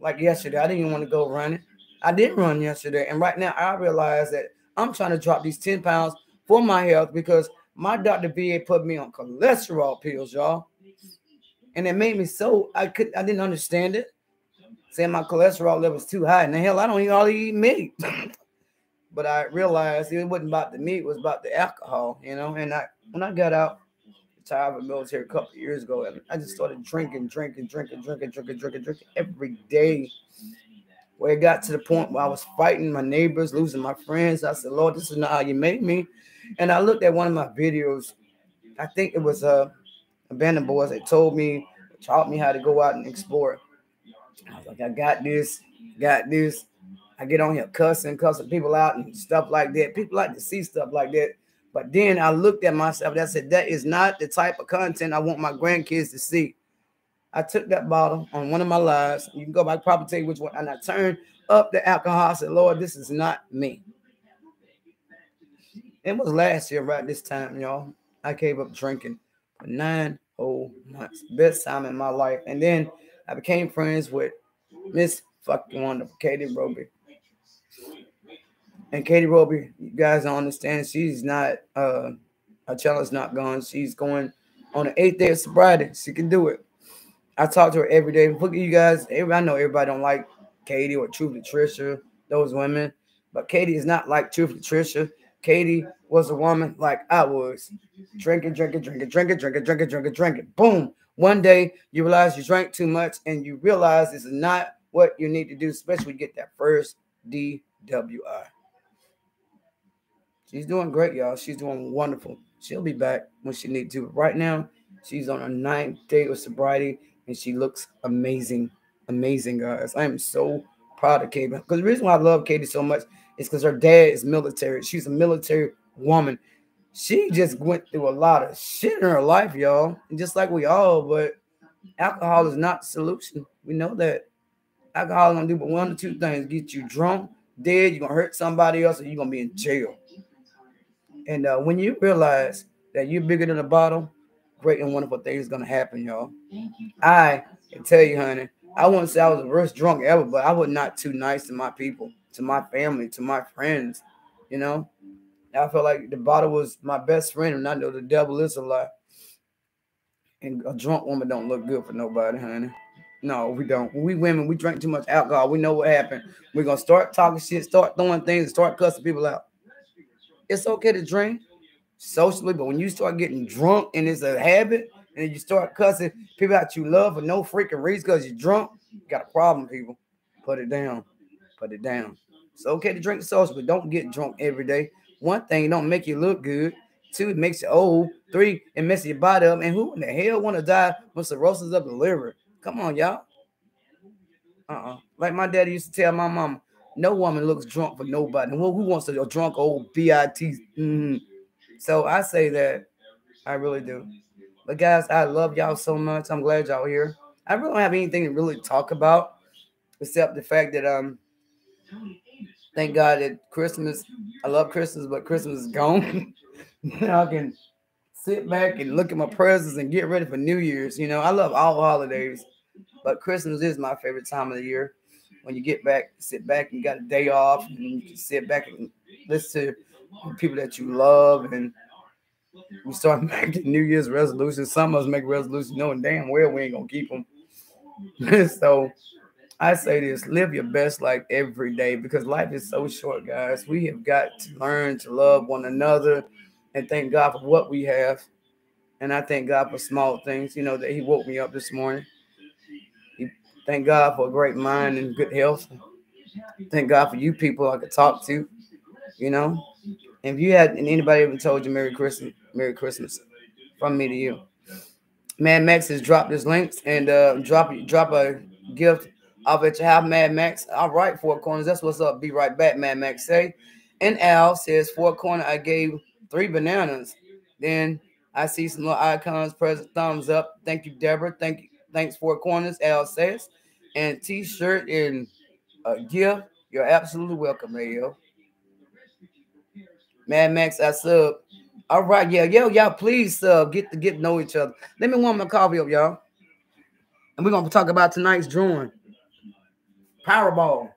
Like yesterday, I didn't even want to go running. I didn't run yesterday. And right now, I realize that I'm trying to drop these 10 pounds for my health because my doctor VA put me on cholesterol pills, y'all. And it made me so I could I didn't understand it. Saying my cholesterol level's too high. And the hell, I don't even hardly eat meat. [laughs] but I realized it wasn't about the meat, it was about the alcohol, you know. And I when I got out tired of the military a couple years ago, I just started drinking, drinking, drinking, drinking, drinking, drinking, drinking every day. Where it got to the point where I was fighting my neighbors, losing my friends. I said, Lord, this is not how you made me. And I looked at one of my videos. I think it was uh, abandoned boys that told me, taught me how to go out and explore. I was like, I got this, got this. I get on here cussing, cussing people out and stuff like that. People like to see stuff like that. But then I looked at myself and I said, that is not the type of content I want my grandkids to see. I took that bottle on one of my lives. You can go back, probably tell you which one. And I turned up the alcohol. I said, Lord, this is not me. It was last year, right this time, y'all. I gave up drinking for nine whole months. Best time in my life. And then I became friends with Miss fucking wonderful Katie Roby. And Katie Roby, you guys don't understand, she's not uh her challenge not gone. She's going on the eighth day of sobriety. She can do it. I talk to her every day. Look at you guys. I know everybody don't like Katie or Truth Patricia, those women, but Katie is not like Truth Patricia. Katie was a woman like I was, drinking, drinking, drinking, drinking, drinking, drinking, drinking, drinking. Boom. One day you realize you drank too much and you realize this is not what you need to do, especially get that first DWI. She's doing great, y'all. She's doing wonderful. She'll be back when she needs to. Right now, she's on her ninth day of sobriety and she looks amazing. Amazing, guys. I am so proud of Katie. Because the reason why I love Katie so much is because her dad is military. She's a military woman. She just went through a lot of shit in her life, y'all. And just like we all, but alcohol is not the solution. We know that. Alcohol is gonna do but one or two things: get you drunk, dead, you're gonna hurt somebody else, or you're gonna be in jail. And uh, when you realize that you're bigger than a bottle, great and wonderful things gonna happen, y'all. I can tell you, honey, I wouldn't say I was the worst drunk ever, but I was not too nice to my people to my family, to my friends. You know, I felt like the bottle was my best friend, and I know the devil is a lie. And a drunk woman don't look good for nobody, honey. No, we don't. We women, we drink too much alcohol. We know what happened. We're gonna start talking shit, start throwing things, start cussing people out. It's okay to drink socially, but when you start getting drunk and it's a habit, and you start cussing people out you love for no freaking reason because you're drunk, you got a problem, people. Put it down. Put it down. It's okay to drink sauce, but don't get drunk every day. One thing, don't make you look good. Two, it makes you old. Three, it messes your body up. And who in the hell want to die with cirrhosis of the liver? Come on, y'all. Uh-uh. Like my daddy used to tell my mama, No woman looks drunk for nobody. Who, who wants a, a drunk old bit? Mhm. So I say that I really do. But guys, I love y'all so much. I'm glad y'all here. I really don't have anything to really talk about except the fact that um thank God that Christmas I love Christmas, but Christmas is gone. [laughs] now I can sit back and look at my presents and get ready for New Year's. You know, I love all holidays, but Christmas is my favorite time of the year. When you get back, sit back and you got a day off, and you can sit back and listen to people that you love and we start [laughs] making New Year's resolutions. Some of us make resolutions knowing damn well we ain't gonna keep them. [laughs] so I say this: live your best life every day because life is so short, guys. We have got to learn to love one another and thank God for what we have. And I thank God for small things. You know that He woke me up this morning. Thank God for a great mind and good health. Thank God for you people I could talk to. You know, if you had and anybody ever told you Merry Christmas, Merry Christmas from me to you. Mad Max has dropped his links and uh drop drop a gift off at your house, Mad Max. All right, four corners. That's what's up. Be right back, Mad Max say. And Al says four corner. I gave three bananas. Then I see some little icons, present thumbs up. Thank you, Deborah. Thank you. Thanks, Four Corners, Al says. And t-shirt and a gift. You're absolutely welcome, Ayo. Mad Max, I sub. All right, yeah, yo, y'all, please sub. Get to get to know each other. Let me warm my coffee up, y'all. And we're gonna talk about tonight's drawing. Powerball.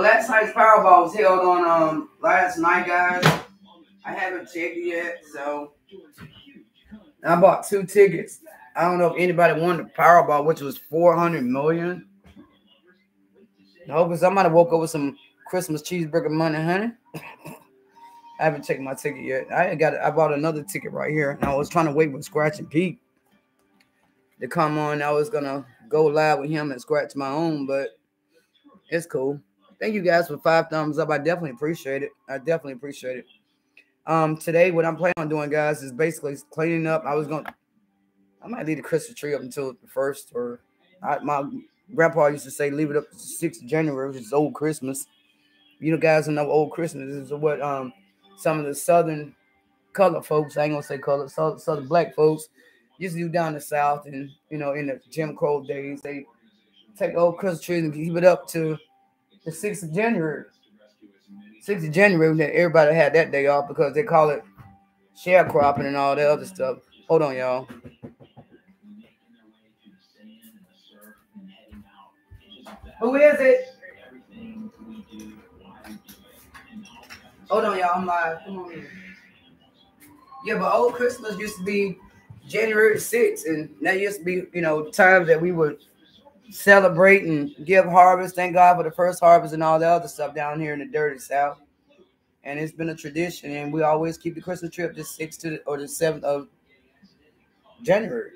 Well, last night's Powerball was held on um last night, guys. I haven't checked yet, so I bought two tickets. I don't know if anybody won the Powerball, which was 400 million. I hope somebody woke up with some Christmas cheeseburger money, honey. [laughs] I haven't checked my ticket yet. I got I bought another ticket right here, and I was trying to wait for Scratch and Pete to come on. I was gonna go live with him and scratch my own, but it's cool. Thank you guys for five thumbs up. I definitely appreciate it. I definitely appreciate it. Um, today what I'm planning on doing, guys, is basically cleaning up. I was gonna, I might leave the Christmas tree up until the first, or I, my grandpa used to say leave it up to sixth of January, which is old Christmas. You know, guys know old Christmas is what um some of the southern color folks, I ain't gonna say color, southern, southern black folks used to do down the south, and you know, in the Jim Crow days, they take old Christmas trees and keep it up to the 6th of January. 6th of January, everybody had that day off because they call it sharecropping and all that other stuff. Hold on, y'all. Who is it? Hold on, y'all. I'm live. Come on in. Yeah, but old Christmas used to be January 6th, and that used to be, you know, times that we would celebrate and give harvest. Thank God for the first harvest and all the other stuff down here in the dirty South. And it's been a tradition, and we always keep the Christmas tree up the 6th to the, or the 7th of January.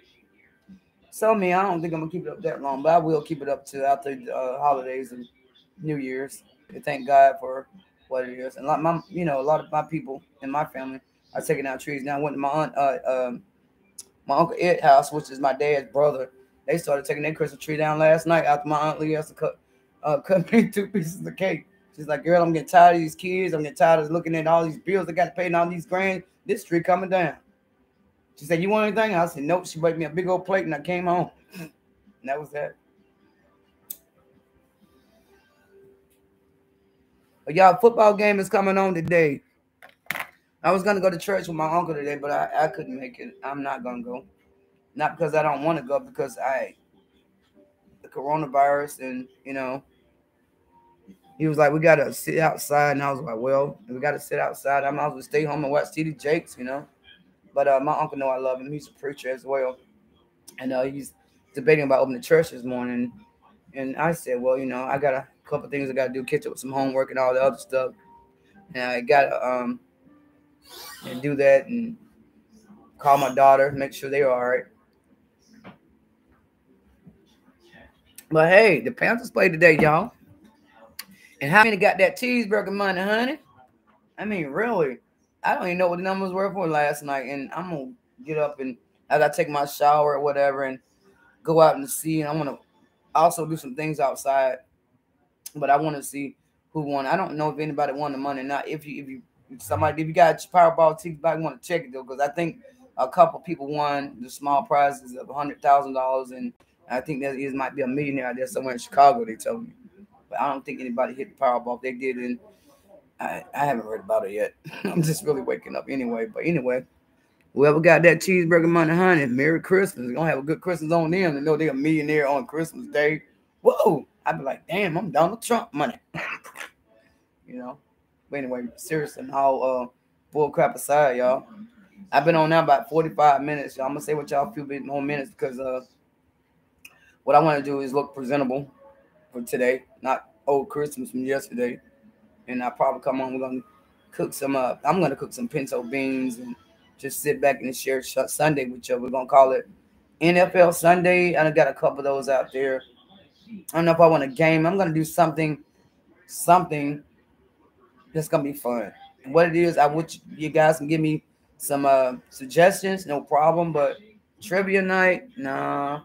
So, me, I don't think I'm gonna keep it up that long, but I will keep it up to after the uh, holidays and New Year's. And thank God for what it is. And lot, my, you know, a lot of my people in my family are taking out trees. Now, I went to my aunt, uh, um, my uncle Ed house, which is my dad's brother. They started taking their Christmas tree down last night after my aunt Lee has to cut, uh, [laughs] cut me two pieces of cake. She's like, girl, I'm getting tired of these kids. I'm getting tired of looking at all these bills I got to pay and all these grand. This tree coming down. She said, You want anything? I said, Nope. She baked me a big old plate and I came home. [laughs] and that was that. But y'all, football game is coming on today. I was gonna go to church with my uncle today, but I, I couldn't make it. I'm not gonna go. Not because I don't want to go, because I the coronavirus and you know he was like, We gotta sit outside, and I was like, Well, we gotta sit outside. I might as well stay home and watch TD Jakes, you know. But uh, my uncle know I love him. He's a preacher as well. And uh, he's debating about opening the church this morning, and I said, well, you know, I got a couple things I got to do, catch up with some homework and all the other stuff, and I got to um and do that and call my daughter, make sure they're all right. But hey, the Panthers played today, y'all. And how many got that cheeseburger money, honey? I mean, really, I don't even know what the numbers were for last night. And I'm gonna get up and I gotta take my shower or whatever and go out and see. And I'm gonna also do some things outside. But I want to see who won. I don't know if anybody won the money not. If you if you if somebody if you got Powerball ticket back, want to check it though, because I think a couple people won the small prizes of hundred thousand dollars, and I think there is might be a millionaire out there somewhere in Chicago. They told me, but I don't think anybody hit the Powerball. If they did, and I, I haven't heard about it yet. [laughs] I'm just really waking up anyway. But anyway, whoever got that cheeseburger money, honey, Merry Christmas. Gonna have a good Christmas on them. They know they're a millionaire on Christmas Day. Whoa! I'd be like, damn, I'm Donald Trump money. [laughs] you know. But anyway, seriously, all uh bull crap aside, y'all. I've been on now about 45 minutes. Y'all. I'm gonna say what y'all few bit more minutes because uh what I want to do is look presentable for today, not old Christmas from yesterday. And I probably come on, we're gonna cook some uh I'm gonna cook some pinto beans and just sit back and share Sunday with you. We're gonna call it NFL Sunday. I got a couple of those out there. I don't know if I want a game. I'm gonna do something, something that's gonna be fun. And what it is, I wish you guys can give me some uh suggestions, no problem. But trivia night, nah,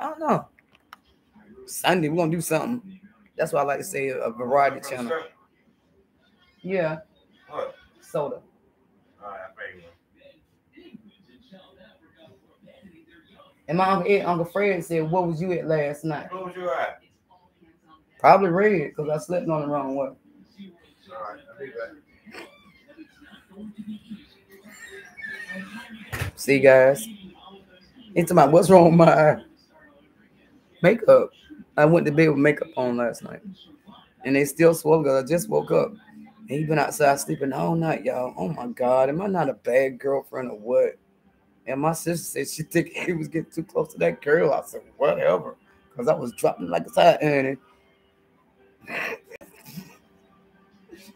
I don't know. Sunday, we're gonna do something. That's why I like to say a, a variety channel. Yeah, What? soda. All right, I pay you. And my uncle, Ed, Uncle Fred said, "What was you at last night?" What was you at? Probably red because I slept on the wrong way. All right, I'll be back. See, guys, it's about what's wrong with my makeup. I went to bed with makeup on last night, and they still swell because I just woke up. And he been outside sleeping all night, y'all. Oh my God, am I not a bad girlfriend or what? And my sister said she think [laughs] he was getting too close to that girl. I said, whatever, because I was dropping like a side honey. [laughs]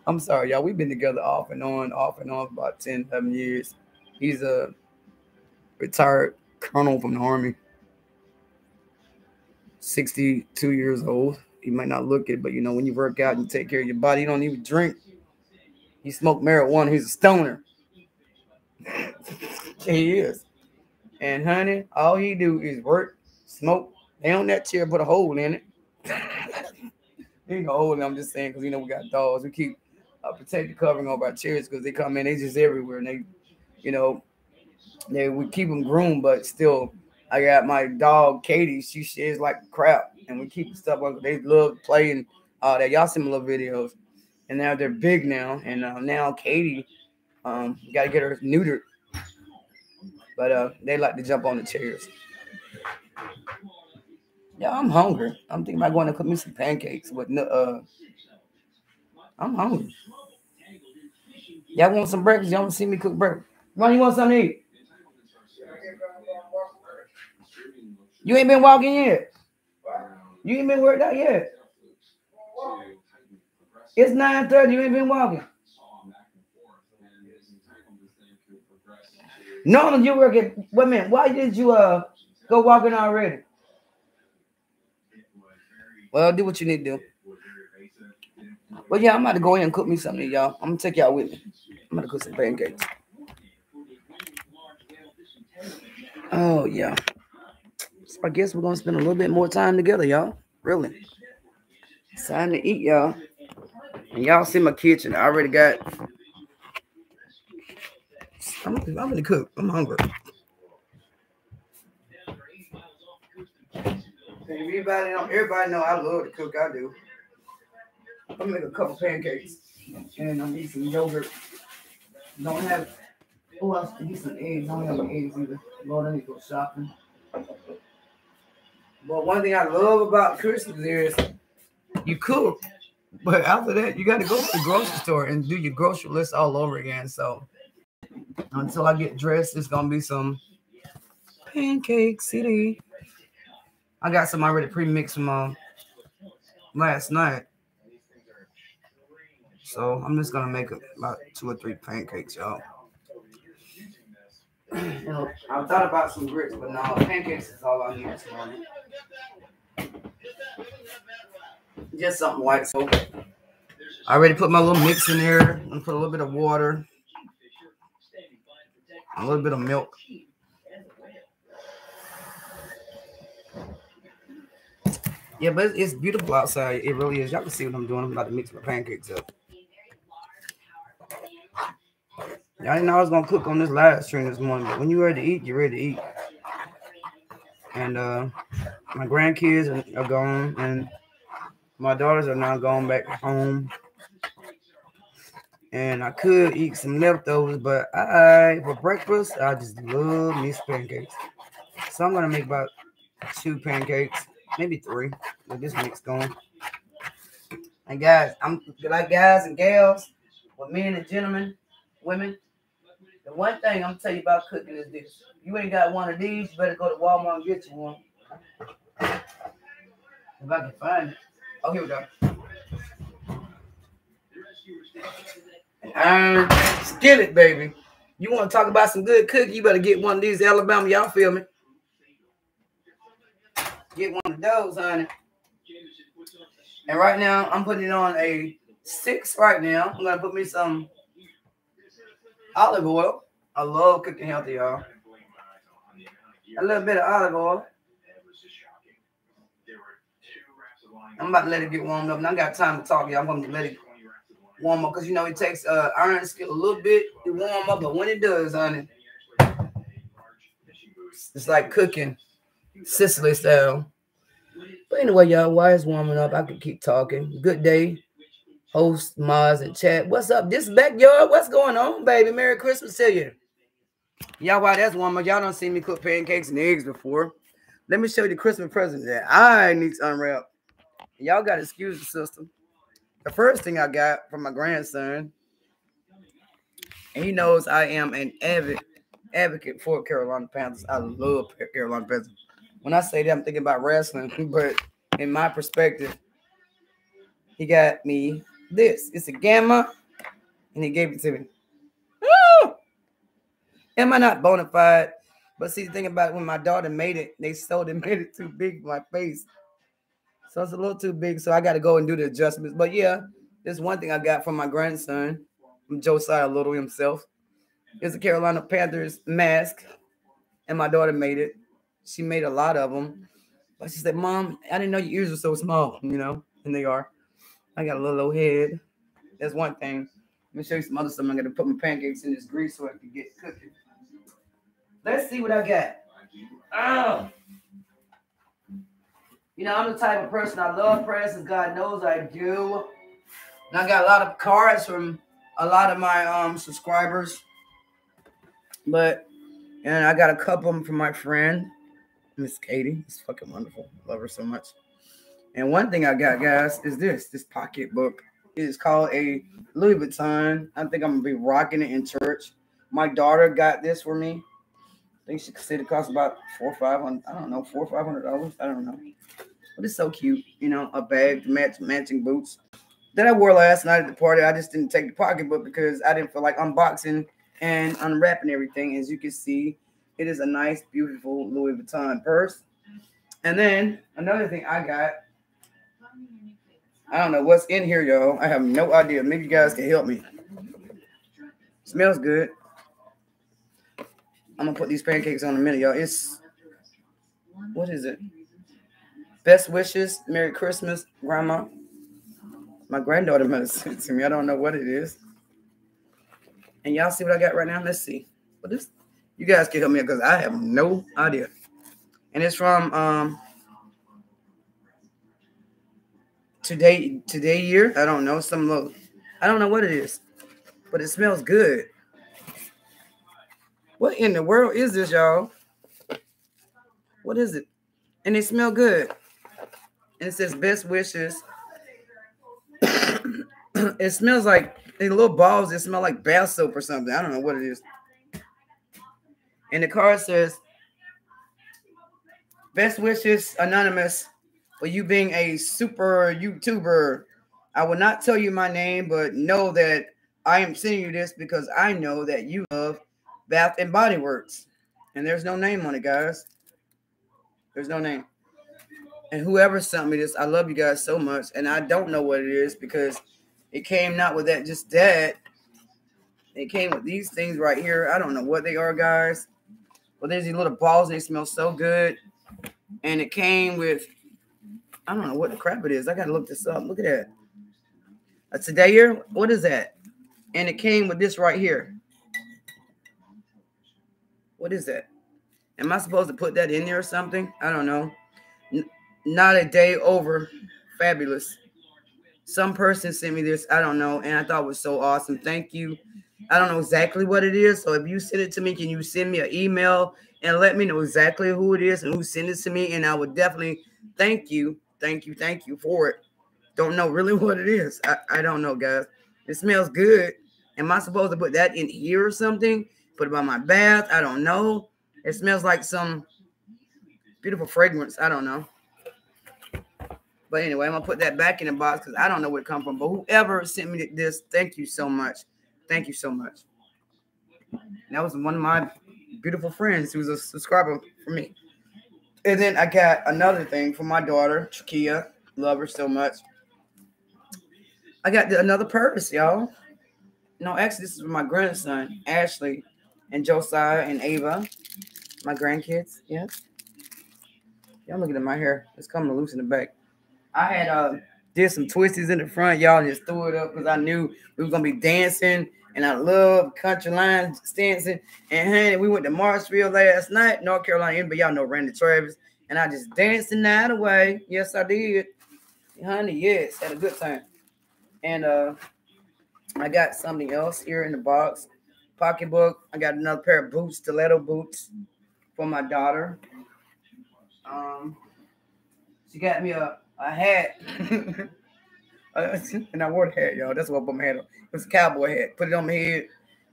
I'm sorry, y'all. We've been together off and on, off and on about 10, 11 years. He's a retired colonel from the army. 62 years old. He might not look it, but you know, when you work out and take care of your body, you don't even drink. He smoked marijuana. He's a stoner. [laughs] he is. And honey, all he do is work, smoke, lay on that chair, put a hole in it. [laughs] ain't hold it. I'm just saying because you know we got dogs. We keep uh, a protective covering over our chairs because they come in, they just everywhere, and they, you know, they we keep them groomed, but still, I got my dog Katie. She sheds like crap, and we keep stuff on. They love playing all that. Y'all see my little videos, and now they're big now, and uh, now Katie, um, got to get her neutered, but uh, they like to jump on the chairs. Yeah, I'm hungry. I'm thinking about going to cook me some pancakes no- uh. I'm hungry. Y'all want some breakfast? Y'all want to see me cook breakfast? Ron, you want something to eat? You ain't been walking yet. You ain't been worked out yet. It's 9:30. You ain't been walking. No, you work at a minute. Why did you uh go walking already? Well, do what you need to do. But yeah, I'm about to go in and cook me something, y'all. I'm gonna take y'all with me. I'm gonna cook some pancakes. Oh yeah. I guess we're gonna spend a little bit more time together, y'all. Really. It's time to eat, y'all. And y'all see my kitchen. I already got. I'm, I'm gonna cook. I'm hungry. Everybody know, everybody know I love to cook. I do. I'm make a couple pancakes and I'm eat some yogurt. Don't have. Oh, to eat some eggs? I don't have any eggs either. Lord, I need to go shopping. But one thing I love about Christmas is you cook, but after that, you got to go to the grocery store and do your grocery list all over again. So until I get dressed, it's gonna be some pancake city. I got some already pre-mixed from um, last night. So I'm just gonna make about two or three pancakes, y'all. You know, I thought about some grits, but no, pancakes is all I need this morning. Just something white. So I already put my little mix in there. I'm gonna put a little bit of water, a little bit of milk. Yeah, but it's, beautiful outside. It really is. Y'all can see what I'm doing. I'm about to mix my pancakes up. Y'all didn't know I was gonna cook on this live stream this morning, but when you're ready to eat, you're ready to eat. And uh my grandkids are, gone, and my daughters are now going back home. And I could eat some leftovers, but I for breakfast I just love me pancakes. So I'm gonna make about two pancakes, maybe three, with this mix going. And guys, I'm like guys and gals, with men and gentlemen, women. The one thing I'm gonna tell you about cooking is this: you ain't got one of these, you better go to Walmart and get you one. If I can find it. Oh, here we go. Iron skillet, baby. You want to talk about some good cooking? You better get one of these Alabama. Y'all feel me? Get one of those, honey. And right now, I'm putting it on a six right now. I'm gonna put me some olive oil. I love cooking healthy, y'all. A little bit of olive oil. I'm about to let it get warmed up. And I got time to talk, y'all. I'm gonna let it warm up because you know it takes uh iron skill a little bit to warm up, but when it does, honey, it's like cooking Sicily style. But anyway, y'all, while it's warming up, I could keep talking. Good day, host Maz and chat. What's up? This backyard. What's going on, baby? Merry Christmas to you. Y'all, while that's warm up, y'all don't see me cook pancakes and eggs before. Let me show you the Christmas present that I need to unwrap. Y'all got to excuse the system. The first thing I got from my grandson, and he knows I am an avid advocate for Carolina Panthers. I love Carolina Panthers. When I say that, I'm thinking about wrestling, [laughs] but in my perspective, he got me this. It's a gamma, and he gave it to me. Woo! Am I not bona fide? But see, the thing about it, when my daughter made it, they sold it, [laughs] made it too big for my face. So it's a little too big. So I got to go and do the adjustments. But yeah, there's one thing I got from my grandson, from Josiah Little himself. It's a Carolina Panthers mask. And my daughter made it. She made a lot of them. But she said, Mom, I didn't know your ears were so small, you know, and they are. I got a little old head. That's one thing. Let me show you some other stuff. I'm gonna put my pancakes in this grease so I can get cooking. Let's see what I got. Oh. You know, I'm the type of person I love presents. God knows I do. And I got a lot of cards from a lot of my um subscribers. But and I got a couple of them from my friend, Miss Katie. It's fucking wonderful. Love her so much. And one thing I got, guys, is this this pocketbook. It is called a Louis Vuitton. I think I'm gonna be rocking it in church. My daughter got this for me. I think she said it cost about four or five hundred. I don't know, four or five hundred dollars. I don't know. But it's so cute, you know, a bag, match, matching boots that I wore last night at the party. I just didn't take the pocketbook because I didn't feel like unboxing and unwrapping everything. As you can see, it is a nice, beautiful Louis Vuitton purse. And then another thing I got, I don't know what's in here, y'all. I have no idea. Maybe you guys can help me. Smells good. I'm gonna put these pancakes on in a minute, y'all. It's what is it? Best wishes, Merry Christmas, Grandma. My granddaughter might have sent to me. I don't know what it is. And y'all see what I got right now? Let's see. What is you guys can help me because I have no idea. And it's from um today today year. I don't know. Some low. I don't know what it is, but it smells good. What in the world is this, y'all? What is it? And it smell good. And it says best wishes. [coughs] it smells like the little balls. It smell like bath soap or something. I don't know what it is. And the card says, Best wishes, Anonymous, for you being a super YouTuber. I will not tell you my name, but know that I am sending you this because I know that you love Bath and Body Works. And there's no name on it, guys. There's no name. And whoever sent me this, I love you guys so much. And I don't know what it is because it came not with that, just that. It came with these things right here. I don't know what they are, guys. Well, there's these little balls. They smell so good. And it came with, I don't know what the crap it is. I got to look this up. Look at that. A today What is that? And it came with this right here. What is that? Am I supposed to put that in there or something? I don't know. N- not a day over. Fabulous. Some person sent me this. I don't know. And I thought it was so awesome. Thank you. I don't know exactly what it is. So if you send it to me, can you send me an email and let me know exactly who it is and who sent it to me? And I would definitely thank you. Thank you. Thank you for it. Don't know really [laughs] what it is. I, I don't know, guys. It smells good. Am I supposed to put that in here or something? Put it by my bath? I don't know. It smells like some beautiful fragrance. I don't know. But anyway, I'm gonna put that back in the box because I don't know where it come from. But whoever sent me this, thank you so much. Thank you so much. That was one of my beautiful friends who was a subscriber for me. And then I got another thing for my daughter, Chakia. Love her so much. I got another purse, y'all. No, actually, this is for my grandson, Ashley, and Josiah and Ava, my grandkids. Yes. Y'all looking at my hair. It's coming loose in the back. I had uh did some twisties in the front, y'all just threw it up because I knew we was gonna be dancing, and I love country line dancing. And honey, we went to Marshville last night, North Carolina, but y'all know Randy Travis, and I just danced the night away. Yes, I did, honey. Yes, had a good time. And uh, I got something else here in the box, pocketbook. I got another pair of boots, stiletto boots, for my daughter. Um, she got me a a hat. [laughs] and I wore the hat, y'all. That's what I put my hat on. It was a cowboy hat. Put it on my head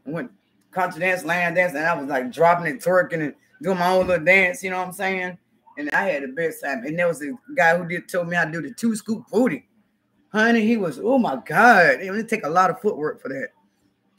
and went country dance, line dance, and I was like dropping and twerking and doing my own little dance, you know what I'm saying? And I had the best time. And there was a guy who did told me how to do the two scoop booty. Honey, he was, oh my God. It would take a lot of footwork for that.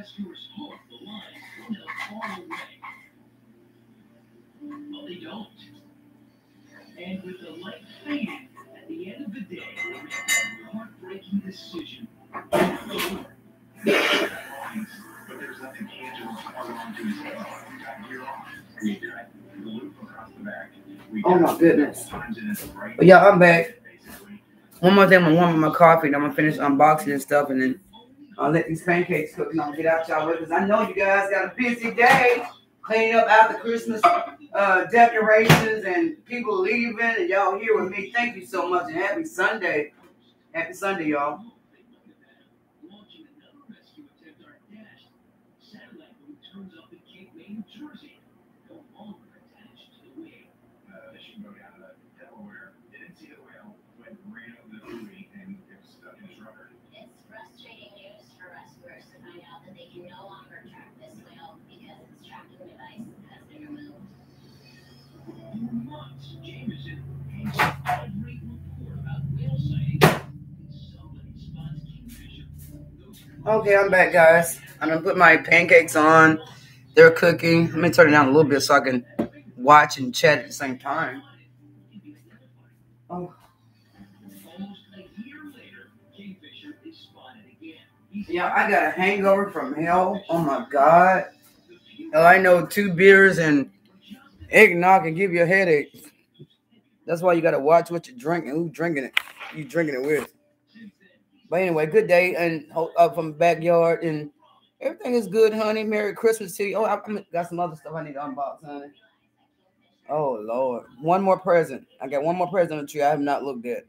line will fall away. But they don't. And with the light fading, at the end of the day, they make a heartbreaking decision. But there's nothing tangible to hold on to his head. You're off. We did it. The loop across the back. Oh my goodness. times it is right. But yeah, I'm back. One more thing, I'm gonna warm up my coffee, and I'm gonna finish unboxing and stuff, and then I'll let these pancakes cook and I'll get out y'all because I know you guys got a busy day cleaning up after Christmas uh, decorations and people leaving, and y'all here with me. Thank you so much, and happy Sunday. Happy Sunday, y'all. launching another rescue attempt are dashed. Satellite boom turns up in Cape May, New Jersey. No longer attached to the wheel. Uh, they should go down to Delaware. They didn't see the whale, went right over the buoy, and it was stuck in his rubber. It's frustrating news for rescuers to find out that they can no longer track this whale because its tracking device has been removed. For months, Jameson answered every report about whale sightings. Somebody spots kingfisher. Okay, I'm back, guys. I'm gonna put my pancakes on. They're cooking. Let me turn it down a little bit so I can watch and chat at the same time. Oh, Almost a year later, kingfisher is spotted again. He's yeah, I got a hangover from hell. Oh my god. Hell, I know two beers and eggnog can give you a headache. That's why you gotta watch what you're drinking, who's drinking it, you drinking it with. But anyway, good day and up from the backyard and everything is good, honey. Merry Christmas to you. Oh, I, I got some other stuff I need to unbox, honey. Oh Lord. One more present. I got one more present on the tree I have not looked at.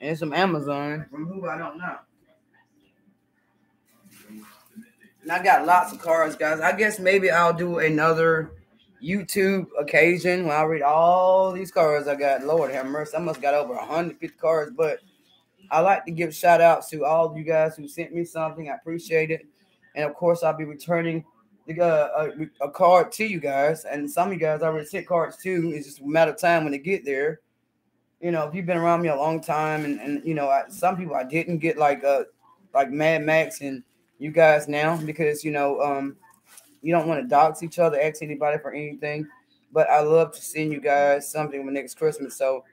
And it's from Amazon. From who I don't know. And I got lots of cards, guys. I guess maybe I'll do another YouTube occasion when I read all these cards I got. Lord have mercy. I must got over 150 cards, but I like to give shout outs to all you guys who sent me something. I appreciate it. And of course, I'll be returning the, uh, a, a card to you guys. And some of you guys already sent cards too. It's just a matter of time when they get there. You know, if you've been around me a long time, and, and you know, I, some people I didn't get like uh like Mad Max and you guys now because you know um you don't want to dox each other, ask anybody for anything. But I love to send you guys something for next Christmas. So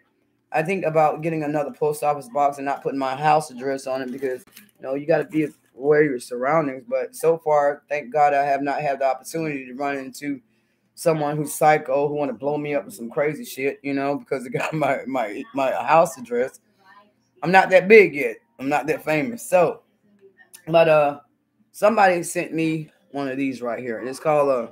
I think about getting another post office box and not putting my house address on it because you know you got to be aware of your surroundings. But so far, thank God I have not had the opportunity to run into someone who's psycho who want to blow me up with some crazy shit, you know, because they got [laughs] my my my house address. I'm not that big yet. I'm not that famous. So, but uh, somebody sent me one of these right here. And it's called uh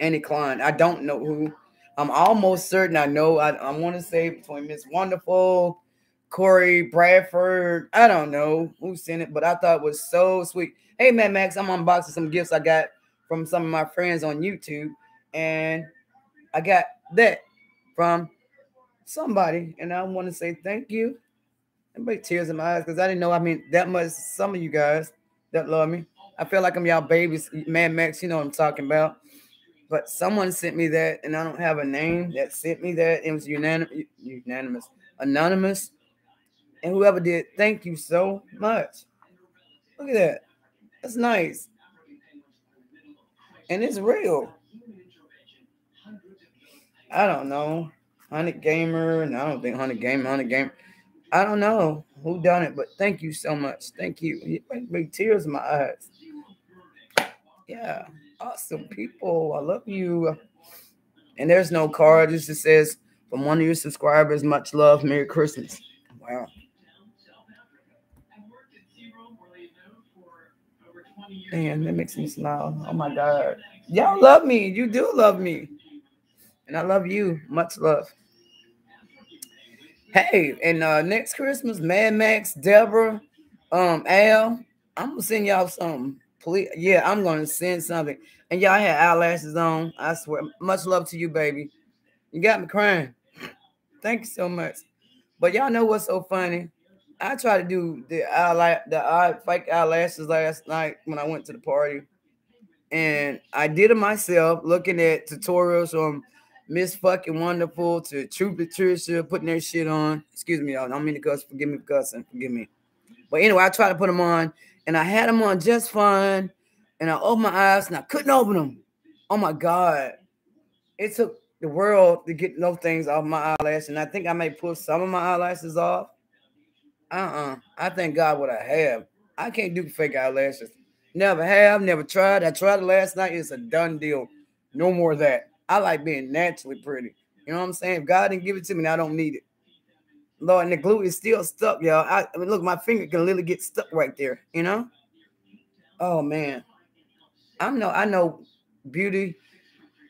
Annie Klein. I don't know who. I'm almost certain I know. I, I want to say between Miss Wonderful, Corey Bradford. I don't know who sent it, but I thought it was so sweet. Hey man, Max, I'm unboxing some gifts I got from some of my friends on YouTube, and I got that from somebody, and I want to say thank you. And bring tears in my eyes because I didn't know. I mean, that much. Some of you guys that love me. I feel like I'm y'all babies. Mad Max, you know what I'm talking about. But someone sent me that, and I don't have a name that sent me that. It was unanimous, unanimous, anonymous, and whoever did. Thank you so much. Look at that. That's nice, and it's real. I don't know, Hundred Gamer, and I don't think Hundred Gamer, Hundred Gamer. I don't know who done it, but thank you so much. Thank you. Make me tears in my eyes. Yeah, awesome people. I love you. And there's no card. This just says from one of your subscribers, much love, Merry Christmas. Wow. Man, that makes me smile. Oh my God. Y'all love me. You do love me. And I love you. Much love. Hey, and uh next Christmas, Mad Max, Deborah, um, Al, I'm gonna send y'all something. Please, yeah, I'm gonna send something. And y'all had eyelashes on. I swear. Much love to you, baby. You got me crying. Thank you so much. But y'all know what's so funny? I tried to do the eye the eye fake eyelashes last night when I went to the party, and I did it myself, looking at tutorials from Miss Fucking Wonderful to True Patricia putting their shit on. Excuse me, y'all. I don't mean to cuss. Forgive me for cussing. Forgive me. But anyway, I tried to put them on, and I had them on just fine. And I opened my eyes, and I couldn't open them. Oh my god! It took the world to get those things off my eyelash, and I think I may pull some of my eyelashes off. Uh-uh. I thank God what I have. I can't do fake eyelashes. Never have, never tried. I tried it last night. It's a done deal. No more of that. I like being naturally pretty. You know what I'm saying? If God didn't give it to me, I don't need it. Lord, and the glue is still stuck, y'all. I, I mean, look, my finger can literally get stuck right there, you know? Oh man. I know, I know beauty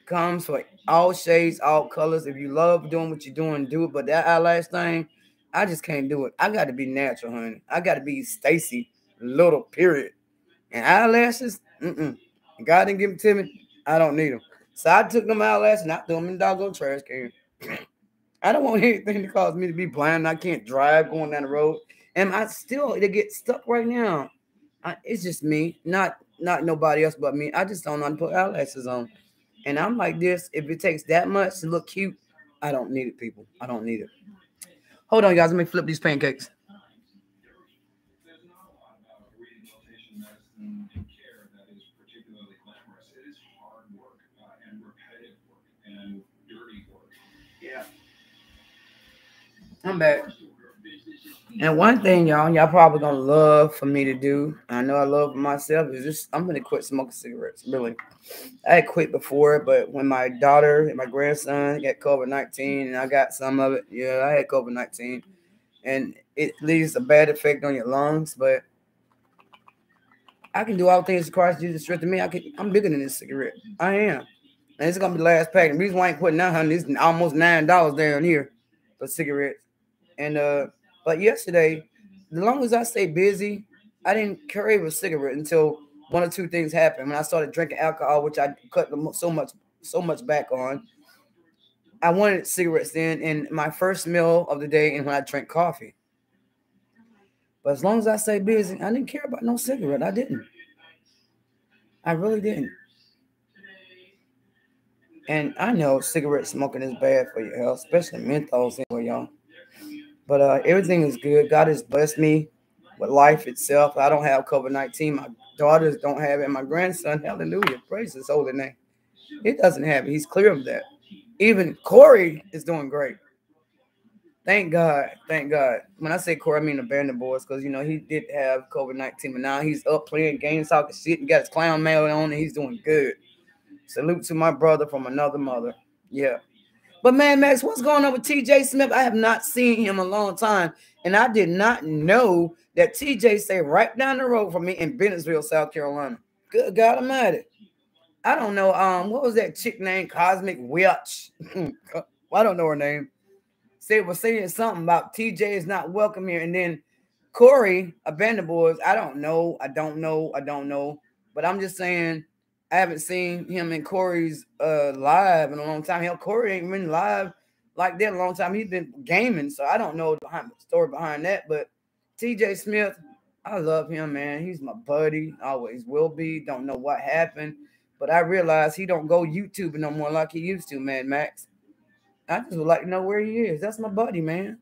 comes for all shades, all colors. If you love doing what you're doing, do it. But that eyelash thing, I just can't do it. I got to be natural, honey. I got to be Stacy Little, period. And eyelashes, mm-mm. God didn't give them to me. I don't need them. So I took them eyelashes and I threw them in the doggone trash can. [clears throat] I don't want anything to cause me to be blind. I can't drive going down the road. And I still they get stuck right now. I, it's just me, not not nobody else but me. I just don't know how to put eyelashes on. And I'm like this. If it takes that much to look cute, I don't need it, people. I don't need it. Hold on, guys. Let me flip these pancakes. I'm back. And one thing, y'all, y'all probably gonna love for me to do. I know I love myself. Is just I'm gonna quit smoking cigarettes. Really, I had quit before, but when my daughter and my grandson got COVID nineteen, and I got some of it, yeah, I had COVID nineteen, and it leaves a bad effect on your lungs. But I can do all things across Jesus strengthen me. I can. I'm bigger than this cigarette. I am. And it's gonna be the last pack. The reason why I ain't putting nine hundred is almost nine dollars down here for cigarettes. And uh, but yesterday, as long as I stay busy, I didn't crave a cigarette until one or two things happened. When I started drinking alcohol, which I cut so much so much back on, I wanted cigarettes then in my first meal of the day and when I drank coffee. But as long as I stay busy, I didn't care about no cigarette. I didn't. I really didn't. And I know cigarette smoking is bad for your health, especially menthols anyway, y'all. But uh, everything is good. God has blessed me with life itself. I don't have COVID 19. My daughters don't have it. My grandson, hallelujah, praise his holy name. He doesn't have it. He's clear of that. Even Corey is doing great. Thank God. Thank God. When I say Corey, I mean the Bandit Boys, because you know he did have COVID 19, but now he's up playing games, talking shit, and got his clown mail on, and he's doing good. Salute to my brother from another mother. Yeah. But man, Max, what's going on with TJ Smith? I have not seen him a long time, and I did not know that TJ stayed right down the road from me in Bennettsville, South Carolina. Good God Almighty. I don't know. Um, what was that chick named Cosmic Witch? [laughs] I don't know her name. Said was saying something about TJ is not welcome here, and then Corey, Abandoned Boys. I don't know. I don't know. I don't know. But I'm just saying, I haven't seen him and Corey's uh live in a long time. Hell, Corey ain't been live like that a long time. He's been gaming, so I don't know the story behind that. But TJ Smith, I love him, man. He's my buddy, always will be. Don't know what happened, but I realize he don't go YouTube no more like he used to, man. Max, I just would like to know where he is. That's my buddy, man.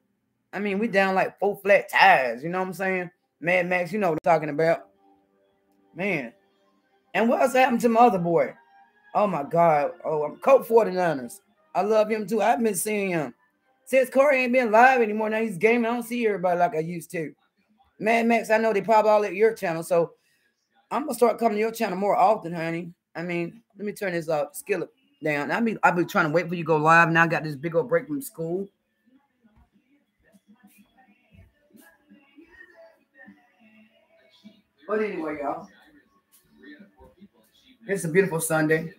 I mean, we down like four flat tires. You know what I'm saying? Mad Max, you know what I'm talking about, man. And what else happened to my other boy? Oh my God. Oh, I'm Coke 49ers. I love him too. I've been seeing him. Since Corey ain't been live anymore, now he's gaming. I don't see everybody like I used to. Mad Max, I know they probably all at your channel. So I'm gonna start coming to your channel more often, honey. I mean, let me turn this uh skillet down. I mean, I've been trying to wait for you to go live. Now I got this big old break from school. But anyway, y'all. It's a beautiful Sunday.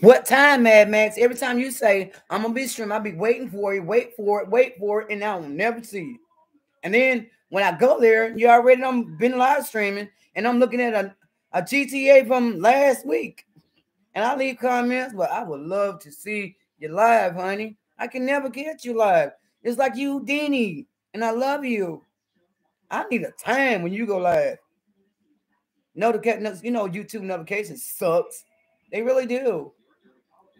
What time, Mad Max? Every time you say I'm gonna be streaming, I'll be waiting for you, wait for it, wait for it, and I will never see you. And then when I go there, you already I'm been live streaming, and I'm looking at a, a GTA from last week. And I leave comments, but I would love to see you live, honey. I can never get you live. It's like you, Dini, and I love you. I need a time when you go live. Notification, you know, YouTube notifications sucks. They really do.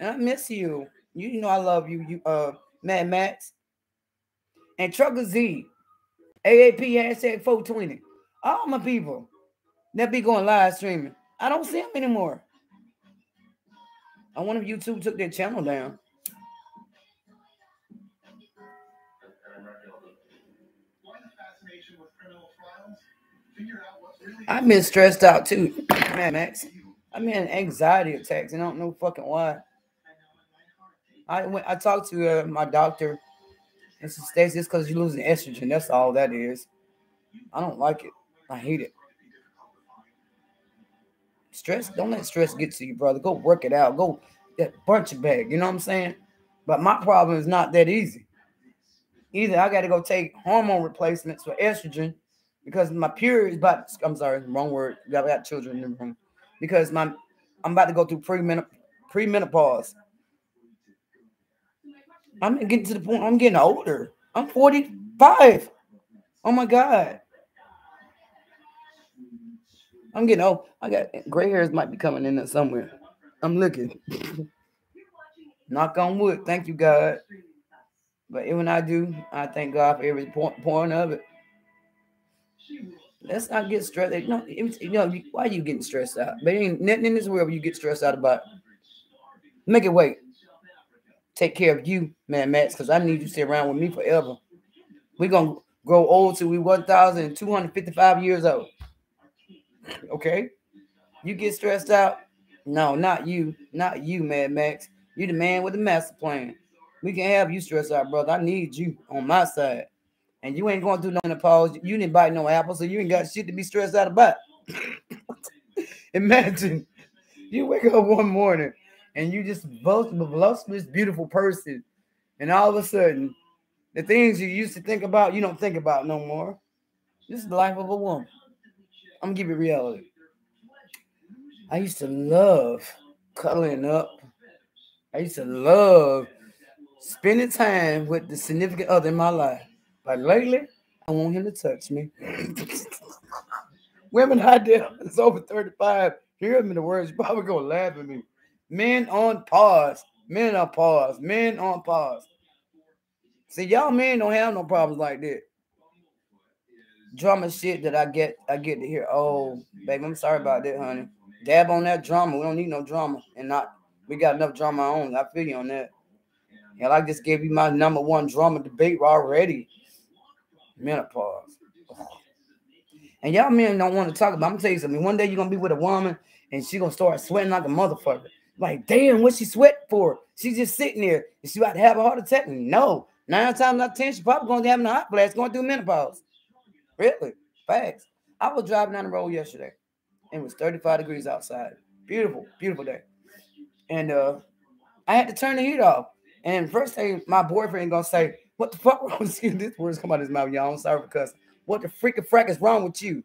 And I miss you. You know I love you, you uh Mad Max. And Trucker Z, AAP hashtag 420. All my people that be going live streaming. I don't see them anymore. I wonder if YouTube took their channel down. I've been stressed out too, man, Max. I'm anxiety attacks and I don't know fucking why. I went. I talked to uh, my doctor, and she states it's because you're losing estrogen. That's all that is. I don't like it. I hate it. Stress. Don't let stress get to you, brother. Go work it out. Go that bunch bag. You know what I'm saying? But my problem is not that easy. Either I got to go take hormone replacements for estrogen because my period is about. I'm sorry, wrong word. I got children because my I'm about to go through premenop- premenopause. I'm getting to the point. I'm getting older. I'm 45. Oh my god. I'm getting old. I got gray hairs might be coming in there somewhere. I'm looking. [laughs] Knock on wood. Thank you, God. But when I do, I thank God for every point, point of it. Let's not get stressed. Know, you know, why are you getting stressed out? But ain't nothing in this world you get stressed out about. Make it wait. Take care of you, man, Max, because I need you to stay around with me forever. We're gonna grow old till we 1,255 years old. Okay? You get stressed out? No, not you. Not you, Mad Max. You the man with the master plan. We can have you stressed out, brother. I need you on my side. And you ain't going through no menopause. You didn't bite no apple, so you ain't got shit to be stressed out about. [coughs] Imagine You wake up one morning and you just voluptuous, beautiful person, and all of a sudden, the things you used to think about, you don't think about no more. This is the life of a woman. I'm gonna give you reality. I used to love cuddling up. I used to love spending time with the significant other in my life. But lately, I want him to touch me. Women out there it's over 35, hear me the words, [laughs] you probably gonna laugh at me. Men on pause, men on pause, men on pause. See, y'all men don't have no problems like that. Drama shit that I get, I get to hear. Oh, baby, I'm sorry about that, honey. Dab on that drama. We don't need no drama, and not we got enough drama on. I feel you on that. And I just gave you my number one drama debate already. Menopause. And y'all men don't want to talk about. I'm tell you something. One day you're gonna be with a woman and she gonna start sweating like a motherfucker. Like, damn, what she sweat for? She's just sitting there. Is she about to have a heart attack? No. Nine times out of ten, she probably gonna be having a hot blast going through menopause. Really? Facts. I was driving down the road yesterday. And it was 35 degrees outside. Beautiful, beautiful day. And uh I had to turn the heat off. And first thing my boyfriend gonna say, what the fuck [laughs] wrong with you? This words come out of his mouth, y'all. I'm sorry for cussing. What the freaking frack is wrong with you?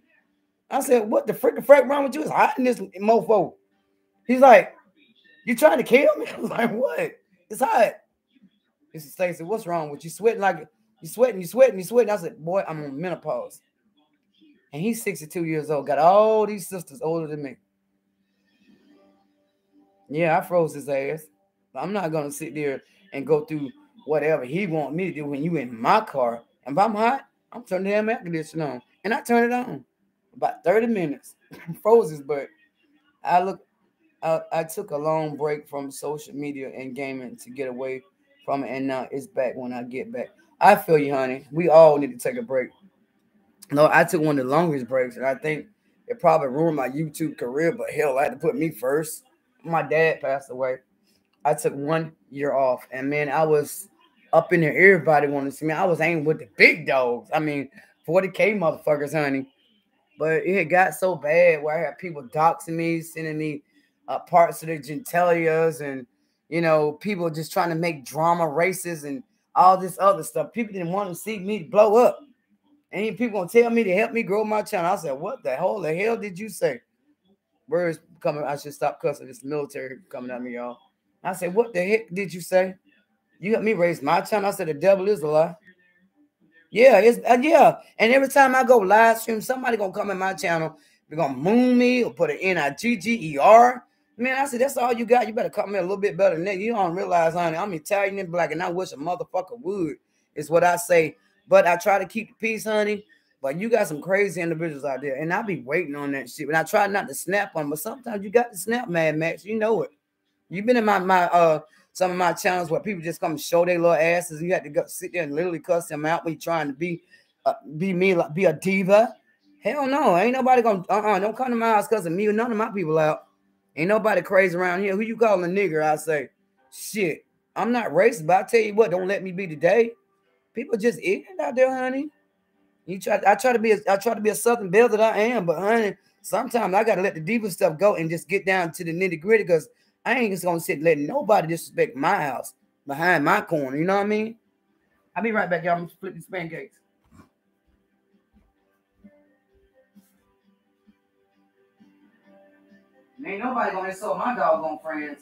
I said, what the freaking frack wrong with you? It's hot in this mofo. He's like, you trying to kill me? [laughs] I was like, what? It's hot. Is Stacy. What's wrong with you? Sweating like you sweating, you sweating, you sweating. I said, boy, I'm on menopause. And he's 62 years old, got all these sisters older than me. Yeah, I froze his ass. I'm not gonna sit there and go through whatever he want me to do when you in my car. If I'm hot, I'm turning the damn air conditioner on. And I turn it on. About 30 minutes. [laughs] froze his butt. I look I, I took a long break from social media and gaming to get away from it, and now it's back when I get back. I feel you, honey. We all need to take a break. No, I took one of the longest breaks, and I think it probably ruined my YouTube career. But hell, I had to put me first. My dad passed away. I took one year off, and man, I was up in there. Everybody wanted to see me. I was aiming with the big dogs. I mean, 40k motherfuckers, honey. But it got so bad where I had people doxing me, sending me uh, parts of the gentilias, and you know, people just trying to make drama races and all this other stuff. People didn't want to see me blow up. And people gonna tell me to help me grow my channel. I said, What the hell the hell did you say? Words coming, I should stop cussing. This military coming at me, y'all. I said, What the heck did you say? You helped me raise my channel. I said, The devil is a lie. Yeah, it's uh, yeah. And every time I go live stream, somebody gonna come in my channel. They're gonna moon me or put an N-I-G-G-E-R. Man, I said, that's all you got. You better come in a little bit better than that. You don't realize, honey, I'm Italian and black, and I wish a motherfucker would, is what I say. But I try to keep the peace, honey. But you got some crazy individuals out there, and I be waiting on that shit. And I try not to snap on, but sometimes you got to snap, Mad Max. You know it. You've been in my my uh some of my channels where people just come show their little asses. You had to go sit there and literally cuss them out when trying to be uh, be me like be a diva. Hell no, ain't nobody gonna uh-uh, don't come to my house cussing me or none of my people out. Ain't nobody crazy around here. Who you calling a nigger? I say, shit. I'm not racist, but I tell you what, don't let me be today. People just ignorant out there, honey. You try, I try to be, a, I try to be a Southern belle that I am, but honey, sometimes I gotta let the diva stuff go and just get down to the nitty gritty because I ain't just gonna sit letting nobody disrespect my house behind my corner. You know what I mean? I'll be right back, y'all. I'm gonna flip these pancakes. Ain't nobody gonna insult my doggone friends.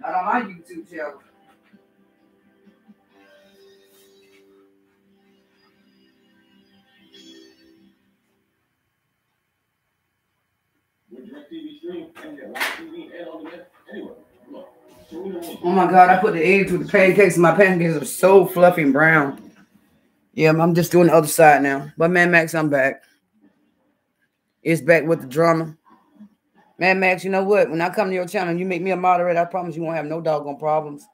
Not on my YouTube channel. Oh my god, I put the eggs with the pancakes, and my pancakes are so fluffy and brown. Yeah, I'm just doing the other side now. But man, Max, I'm back. It's back with the drama. Man, Max, you know what? When I come to your channel and you make me a moderator, I promise you won't have no doggone problems.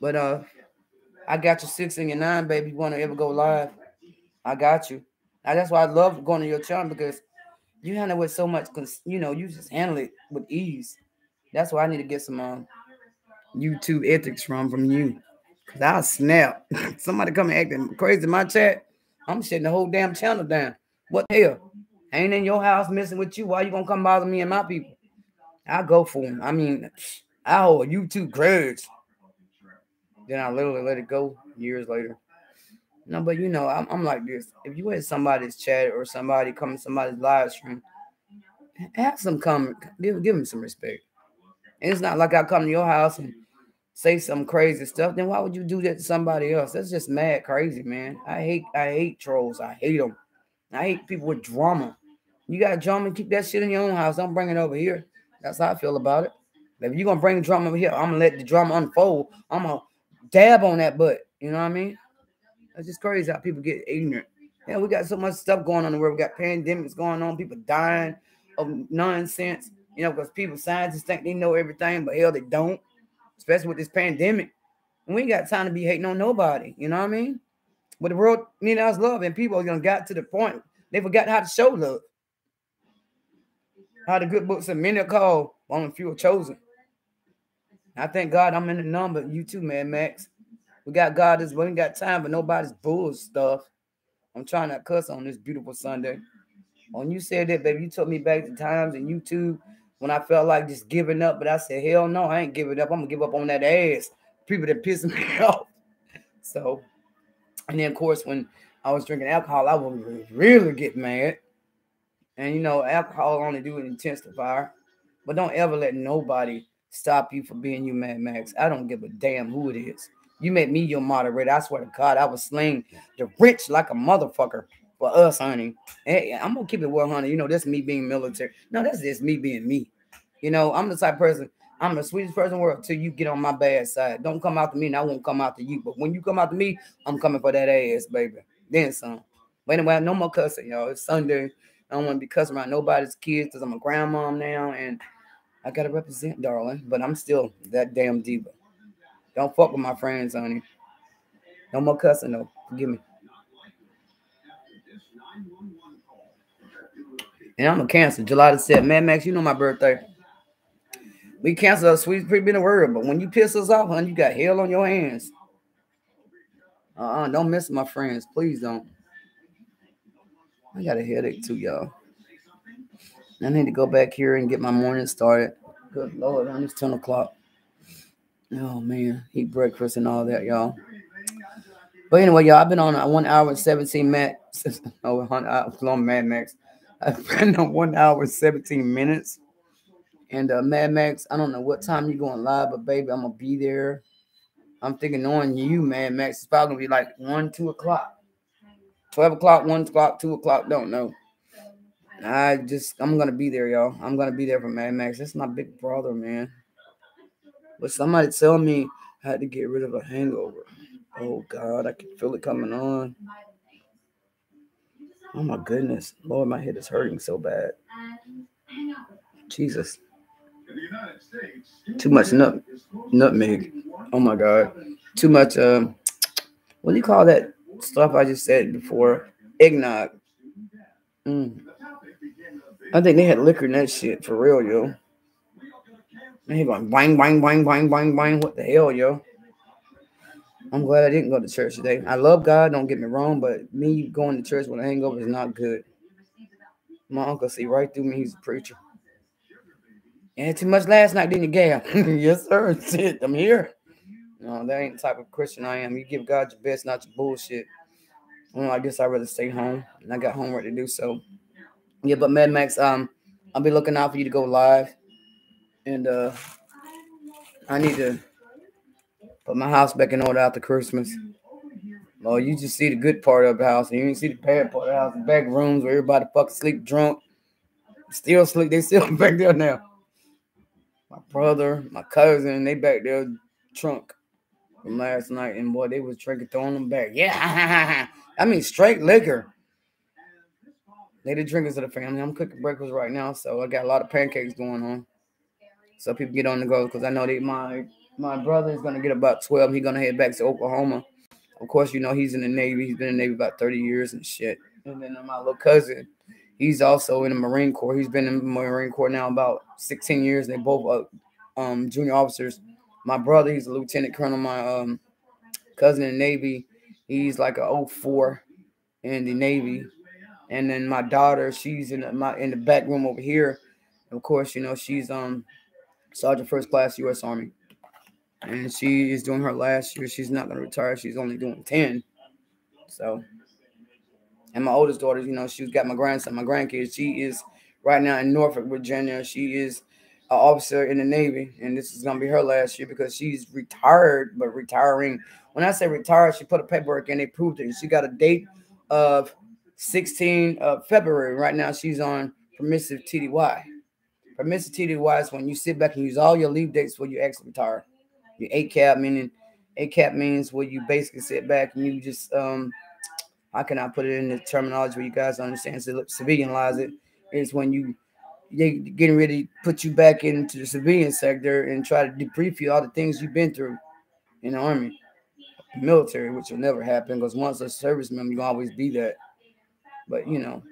But uh, I got your six and your nine, baby. You want to ever go live? I got you. Now that's why I love going to your channel because you handle it with so much, you know, you just handle it with ease. That's why I need to get some um, YouTube ethics from from you. Cause I'll snap. [laughs] Somebody come acting crazy in my chat. I'm shutting the whole damn channel down. What the hell? ain't in your house messing with you. Why you gonna come bother me and my people? I go for them. I mean, I hold a YouTube grudge. Then I literally let it go years later. No, but you know, I'm, I'm like this. If you in somebody's chat or somebody come to somebody's live stream, have some come give give them some respect. And it's not like I come to your house and say some crazy stuff. Then why would you do that to somebody else? That's just mad crazy, man. I hate I hate trolls. I hate them. I hate people with drama. You got drama, keep that shit in your own house. Don't bring it over here. That's how I feel about it. If you're gonna bring drama over here, I'm gonna let the drama unfold. I'm gonna dab on that butt. You know what I mean? It's just crazy how people get ignorant. Yeah, we got so much stuff going on in the world. We got pandemics going on, people dying of nonsense. You know, because people scientists think they know everything, but hell, they don't. Especially with this pandemic. And we ain't got time to be hating on nobody. You know what I mean? But the world need us love, and people you know, got to the point they forgot how to show love. How the good books of many are called, only few are chosen. I thank God I'm in the number. You too, man, Max. We got God this. We ain't got time for nobody's bull stuff. I'm trying not cuss on this beautiful Sunday. When you said that, baby, you took me back to times in YouTube when I felt like just giving up. But I said, hell no, I ain't giving up. I'm gonna give up on that ass. People that piss me [laughs] off. So, and then of course, when I was drinking alcohol, I would really get mad. And you know, alcohol only do it intensifier. But don't ever let nobody stop you from being you, Mad Max. I don't give a damn who it is. You made me your moderator. I swear to God, I was slaying the rich like a motherfucker for us, honey. Hey, I'm gonna keep it well, honey. You know, that's me being military. No, that's just me being me. You know, I'm the type person. I'm the sweetest person in the world till you get on my bad side. Don't come out to me, and I won't come out to you. But when you come out to me, I'm coming for that ass, baby. Then some. But anyway, no more cussing, y'all. It's Sunday. I don't want to be cussing around nobody's kids because I'm a grandmom now, and I gotta represent, darling. But I'm still that damn diva. Don't fuck with my friends, honey. No more cussing, though. Forgive me. And I'm a cancer, July the 7th. Man, Max, you know my birthday. We cancel our sweet pretty been a word, but when you piss us off, honey, you got hell on your hands. Uh-uh, don't miss my friends. Please don't. I got a headache too, y'all. I need to go back here and get my morning started. Good Lord, honey, it's 10 o'clock. Oh man, eat breakfast and all that, y'all. But anyway, y'all, I've been on one hour and 17 minutes. Oh, long Mad Max. I've [laughs] been on one hour and 17 minutes. And uh, Mad Max, I don't know what time you're going live, but baby, I'm gonna be there. I'm thinking on you, Mad Max. It's probably gonna be like one, two o'clock. 12 o'clock, 1 o'clock, 2 o'clock, don't know. I just I'm gonna be there, y'all. I'm gonna be there for Mad Max. That's my big brother, man. But somebody tell me had to get rid of a hangover. Oh God, I can feel it coming on. Oh my goodness. Lord, my head is hurting so bad. Jesus. Too much nut nutmeg. Oh my god. Too much um what do you call that stuff I just said before? Eggnog. Mm. I think they had liquor in that shit for real, yo. And he going bang, bang, bang, bang, bang, bang. What the hell, yo? I'm glad I didn't go to church today. I love God, don't get me wrong, but me going to church with a hangover is not good. My uncle see right through me. He's a preacher. And too much last night, didn't you, Gail? [laughs] yes, sir. [laughs] I'm here. No, that ain't the type of Christian I am. You give God your best, not your bullshit. Well, I guess I'd rather stay home. And I got homework to do. So, yeah, but Mad Max, um, I'll be looking out for you to go live. And uh I need to put my house back in order after Christmas. Oh, you just see the good part of the house, and you didn't see the bad part of the house. The back rooms where everybody fucking sleep drunk, still sleep. They still [laughs] back there now. My brother, my cousin, they back there drunk from last night, and boy, they was drinking, throwing them back. Yeah, [laughs] I mean straight liquor. They the drinkers of the family. I'm cooking breakfast right now, so I got a lot of pancakes going on. So people get on the go because I know that my my brother is gonna get about 12. He's gonna head back to Oklahoma. Of course, you know he's in the Navy. He's been in the Navy about 30 years and shit. And then my little cousin, he's also in the Marine Corps. He's been in the Marine Corps now about 16 years. They both are, um, junior officers. My brother, he's a lieutenant colonel. My um, cousin in the Navy, he's like a 04 in the Navy. And then my daughter, she's in the, my in the back room over here. Of course, you know she's um Sergeant First Class U.S. Army, and she is doing her last year. She's not gonna retire. She's only doing ten. So, and my oldest daughter, you know, she's got my grandson, my grandkids. She is right now in Norfolk, Virginia. She is an officer in the Navy, and this is gonna be her last year because she's retired, but retiring. When I say retired, she put a paperwork in, they proved it. She got a date of 16 of February. Right now, she's on permissive TDY. TDY is when you sit back and use all your leave dates when you actually retire. Your ACAP meaning ACAP means where you basically sit back and you just um how can I put it in the terminology where you guys understand so civilianize it is when you they getting ready to put you back into the civilian sector and try to debrief you all the things you've been through in the army, military, which will never happen because once a service member, you always be that. But you know,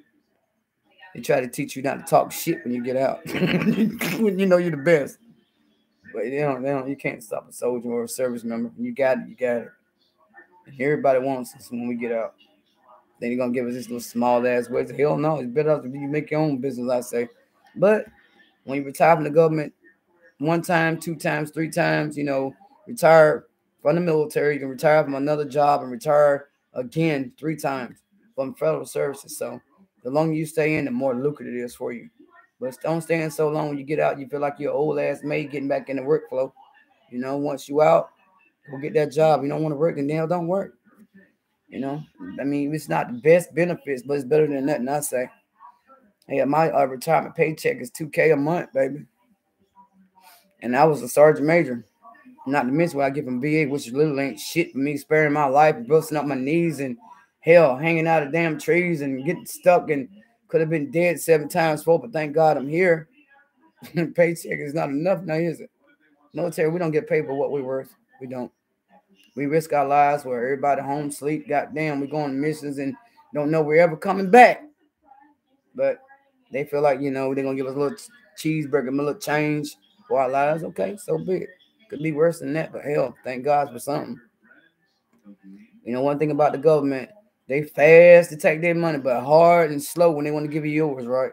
they try to teach you not to talk shit when you get out. [laughs] when you know you're the best. But they don't, they don't, you can't stop a soldier or a service member. You got it, you got it. Everybody wants us when we get out. Then you're gonna give us this little small ass ways. Hell no, it's better off if you make your own business, I say. But when you retire from the government one time, two times, three times, you know, retire from the military, you can retire from another job and retire again three times from federal services. So the longer you stay in, the more lucrative it is for you. But don't stay in so long when you get out, you feel like you're old ass maid getting back in the workflow. You know, once you out, go get that job. You don't want to work, and now don't work. You know, I mean, it's not the best benefits, but it's better than nothing. I say. Yeah, my uh, retirement paycheck is two k a month, baby, and I was a sergeant major. Not to mention what I get from VA, which literally ain't shit for me, sparing my life, busting up my knees, and hell, hanging out of damn trees and getting stuck, and could have been dead seven times four. But thank God I'm here. [laughs] paycheck is not enough now, is it? Military, we don't get paid for what we're worth. We don't. We risk our lives where everybody home sleep. Goddamn, we go on missions and don't know we're ever coming back. But they feel like you know they're gonna give us a little cheeseburger, a little change for our lives. Okay, so be it. Could be worse than that, but hell, thank God for something. You know, one thing about the government, they fast to take their money, but hard and slow when they want to give you yours, right?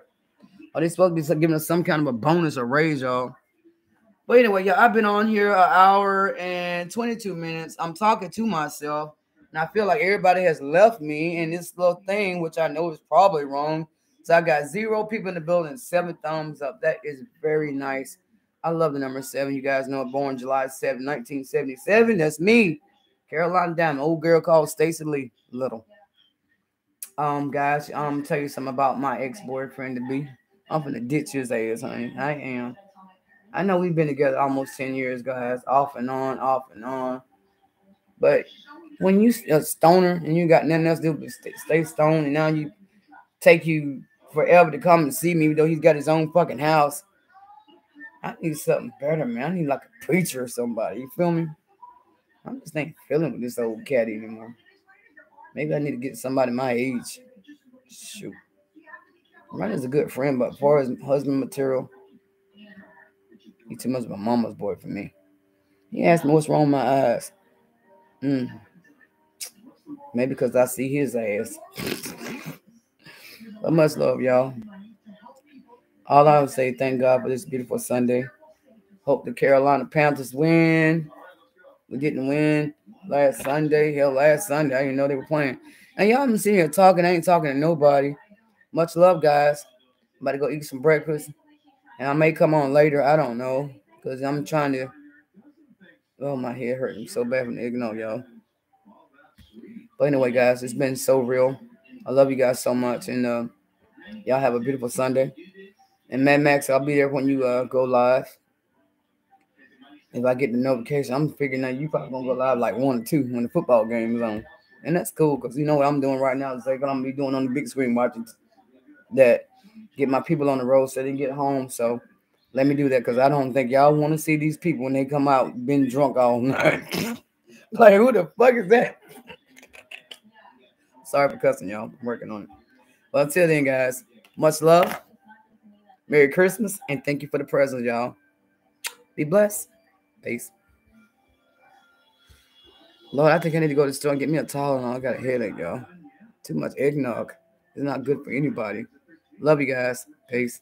Are they supposed to be giving us some kind of a bonus or raise, y'all? But anyway, yeah, I've been on here an hour and 22 minutes. I'm talking to myself, and I feel like everybody has left me in this little thing, which I know is probably wrong. So I got zero people in the building, seven thumbs up. That is very nice. I love the number seven. You guys know, born July 7, 1977. That's me, Carolina Diamond, old girl called Stacy Lee Little. Um, guys, I'm tell you something about my ex-boyfriend to be. I'm gonna ditch his ass, honey. I am. I know we've been together almost 10 years, guys, off and on, off and on. But when you a stoner and you got nothing else to do but stay, stay stoned, and now you take you forever to come and see me, though he's got his own fucking house. I need something better, man. I need like a preacher or somebody. You feel me? I just ain't feeling with this old cat anymore. Maybe I need to get somebody my age. Shoot. Ryan is a good friend, but as far as husband material, he too much of a mama's boy for me. He asked me what's wrong with my eyes. Mm. Maybe because I see his ass. but much love, y'all. All I would say, thank God for this beautiful Sunday. Hope the Carolina Panthers win. We didn't win last Sunday. Hell, last Sunday, I didn't know they were playing. And y'all been sitting here talking. I ain't talking to nobody. Much love, guys. I'm about to go eat some breakfast. And I may come on later. I don't know. Because I'm trying to. Oh, my head hurting so bad from the ignore, y'all. But anyway, guys, it's been so real. I love you guys so much. And uh, y'all have a beautiful Sunday. And Mad Max, I'll be there when you uh, go live. If I get the notification, I'm figuring out you probably gonna go live like one or two when the football game is on. And that's cool because you know what I'm doing right now is like what I'm gonna be doing on the big screen watching that get my people on the road so they can get home. So let me do that because I don't think y'all want to see these people when they come out been drunk all [laughs] night. like who the fuck is that? Sorry for cussing, y'all. I'm working on it. But until then, guys, much love. Merry Christmas and thank you for the presents, y'all. Be blessed. Peace. Lord, I think I need to go to the store and get me a towel and I got a headache, y'all. Too much eggnog. It's not good for anybody. Love you guys. Peace.